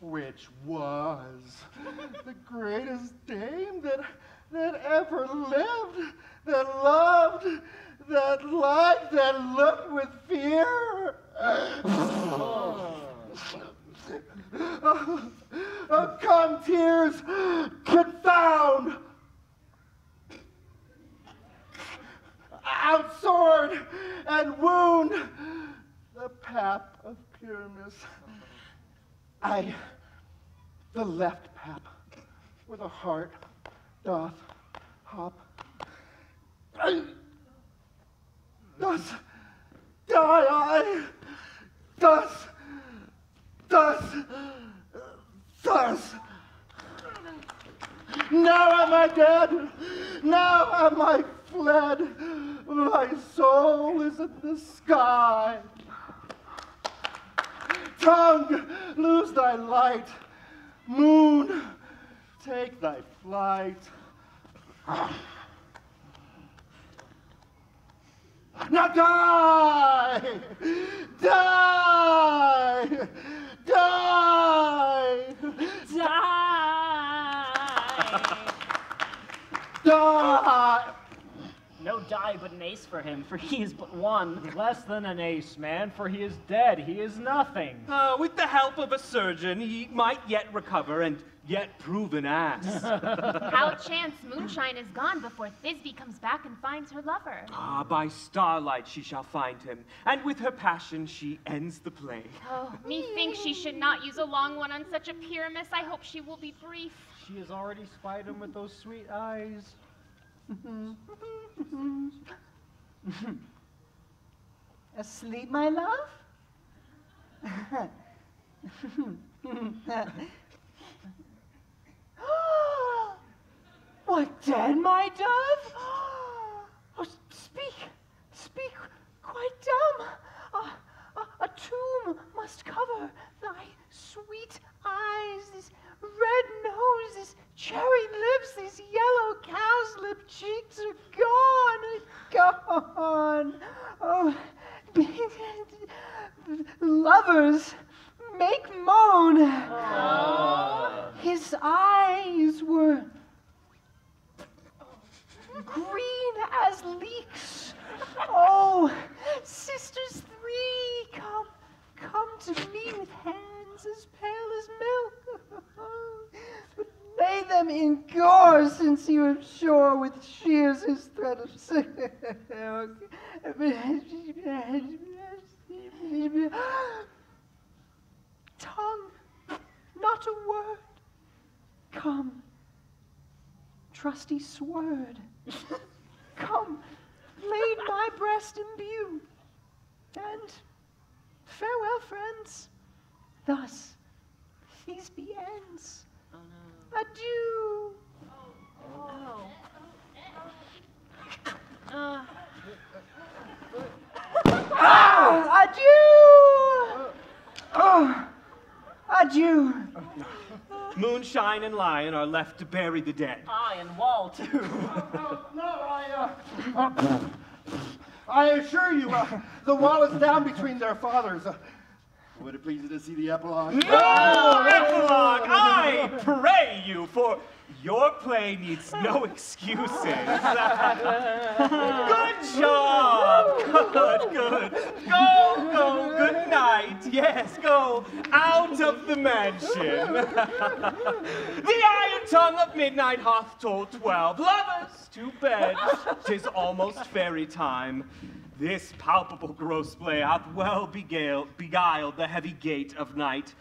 which was the greatest dame that that ever lived, that loved, that liked, that looked with fear. Oh, oh, come, tears, confound! Outsword and wound the pap of Pyramus. I, the left pap, with a heart doth hop. Thus die I, thus Thus, thus. Now am I dead. Now am I fled. My soul is in the sky. Tongue, lose thy light. Moon, take thy flight. Now die! Die! Die! Die! die! No die but an ace for him, for he is but one. Less than an ace, man, for he is dead. He is nothing. Uh, with the help of a surgeon, he might yet recover and yet proven ass. How chance Moonshine is gone before Thisbe comes back and finds her lover. ah, by starlight she shall find him, and with her passion she ends the play. Oh, methinks she should not use a long one on such a Pyramus. I hope she will be brief. She has already spied him with those sweet eyes. Asleep, my love? what, dead, my dove? Oh, speak, speak, quite dumb. A, a, a tomb must cover thy sweet eyes, this red nose, this cherry lips, these yellow cow's lip cheeks are gone, gone. Oh, lovers make moan. His eyes were green as leeks. Oh, sisters three, come, come to me with hands as pale as milk. but lay them in gore, since you are sure with shears his thread of silk. Tongue, not a word. Come, trusty sword. Come, laid my breast imbue. And farewell, friends. Thus, these be ends. Adieu. Uh, Ah, adieu! Oh, adieu. Moonshine and Lion are left to bury the dead. I and Wall, too. No, I, uh, uh, I assure you, uh, the wall is down between their fathers. Uh, would it please you to see the epilogue? No, epilogue! I pray you, for your play needs no excuses. good job! Good, good. Go, go, good night. Yes, go out of the mansion. the iron tongue of midnight hath told twelve. Lovers to bed. Tis almost fairy time. This palpable gross play hath well beguiled, beguiled the heavy gate of night.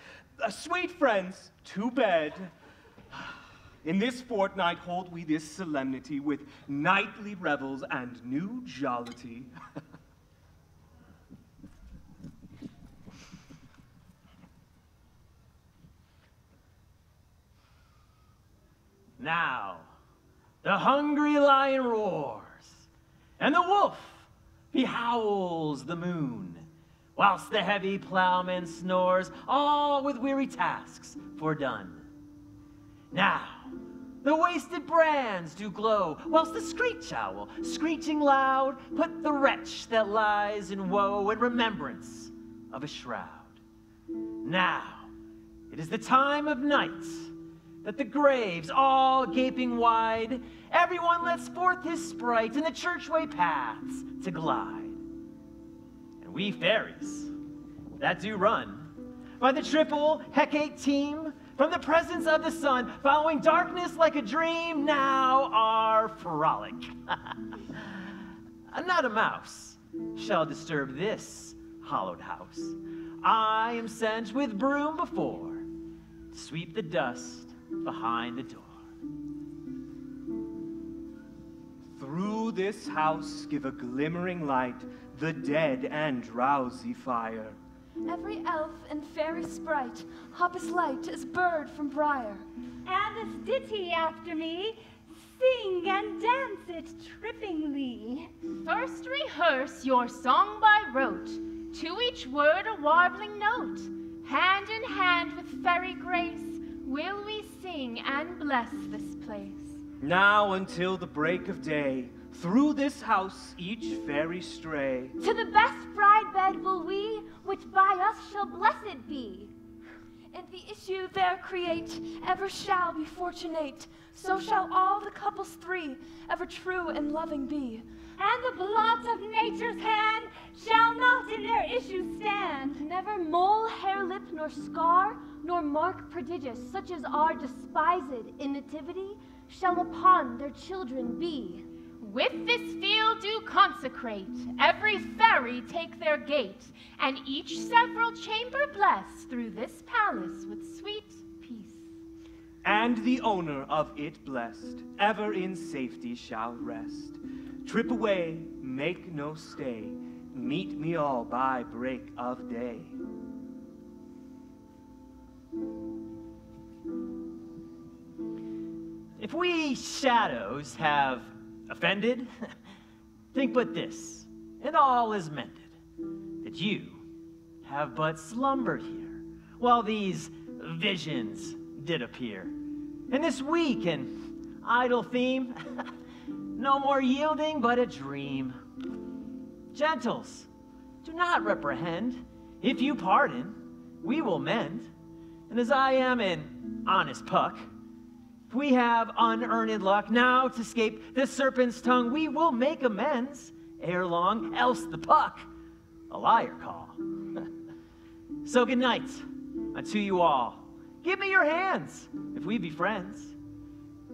Uh, sweet friends, to bed. In this fortnight hold we this solemnity with nightly revels and new jollity. Now, the hungry lion roars, and the wolf, he howls the moon, whilst the heavy plowman snores, all with weary tasks fordone. Now, the wasted brands do glow, whilst the screech owl, screeching loud, put the wretch that lies in woe in remembrance of a shroud. Now, it is the time of night that the graves all gaping wide, everyone lets forth his sprite in the churchway paths to glide. And we fairies that do run by the triple Hecate team from the presence of the sun, following darkness like a dream, now are frolic. Not a mouse shall disturb this hallowed house. I am sent with broom before to sweep the dust behind the door. Through this house give a glimmering light, the dead and drowsy fire. Every elf and fairy sprite hop as light as bird from briar. And this ditty after me, sing and dance it trippingly. First rehearse your song by rote, to each word a warbling note. Hand in hand with fairy grace, will we sing and bless this place. Now until the break of day, through this house each fairy stray. To the best bride bed will we, which by us shall blessed be. And the issue there create ever shall be fortunate. So shall all the couples three ever true and loving be. And the blots of nature's hand shall not in their issue stand. Never mole, hair, lip, nor scar, nor mark prodigious, such as are despised in nativity, shall upon their children be. With this field do consecrate, every fairy take their gate, and each several chamber bless through this palace with sweet peace. And the owner of it blessed, ever in safety shall rest. Trip away, make no stay, meet me all by break of day. If we shadows have offended, think but this, and all is mended, that you have but slumbered here, while these visions did appear. And this weak and idle theme, no more yielding but a dream. Gentles, do not reprehend. If you pardon, we will mend. And as I am an honest puck, we have unearned luck now to escape the serpent's tongue, we will make amends ere long, else the puck a liar call. so good night unto you all. Give me your hands if we be friends,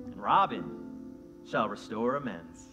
and Robin shall restore amends.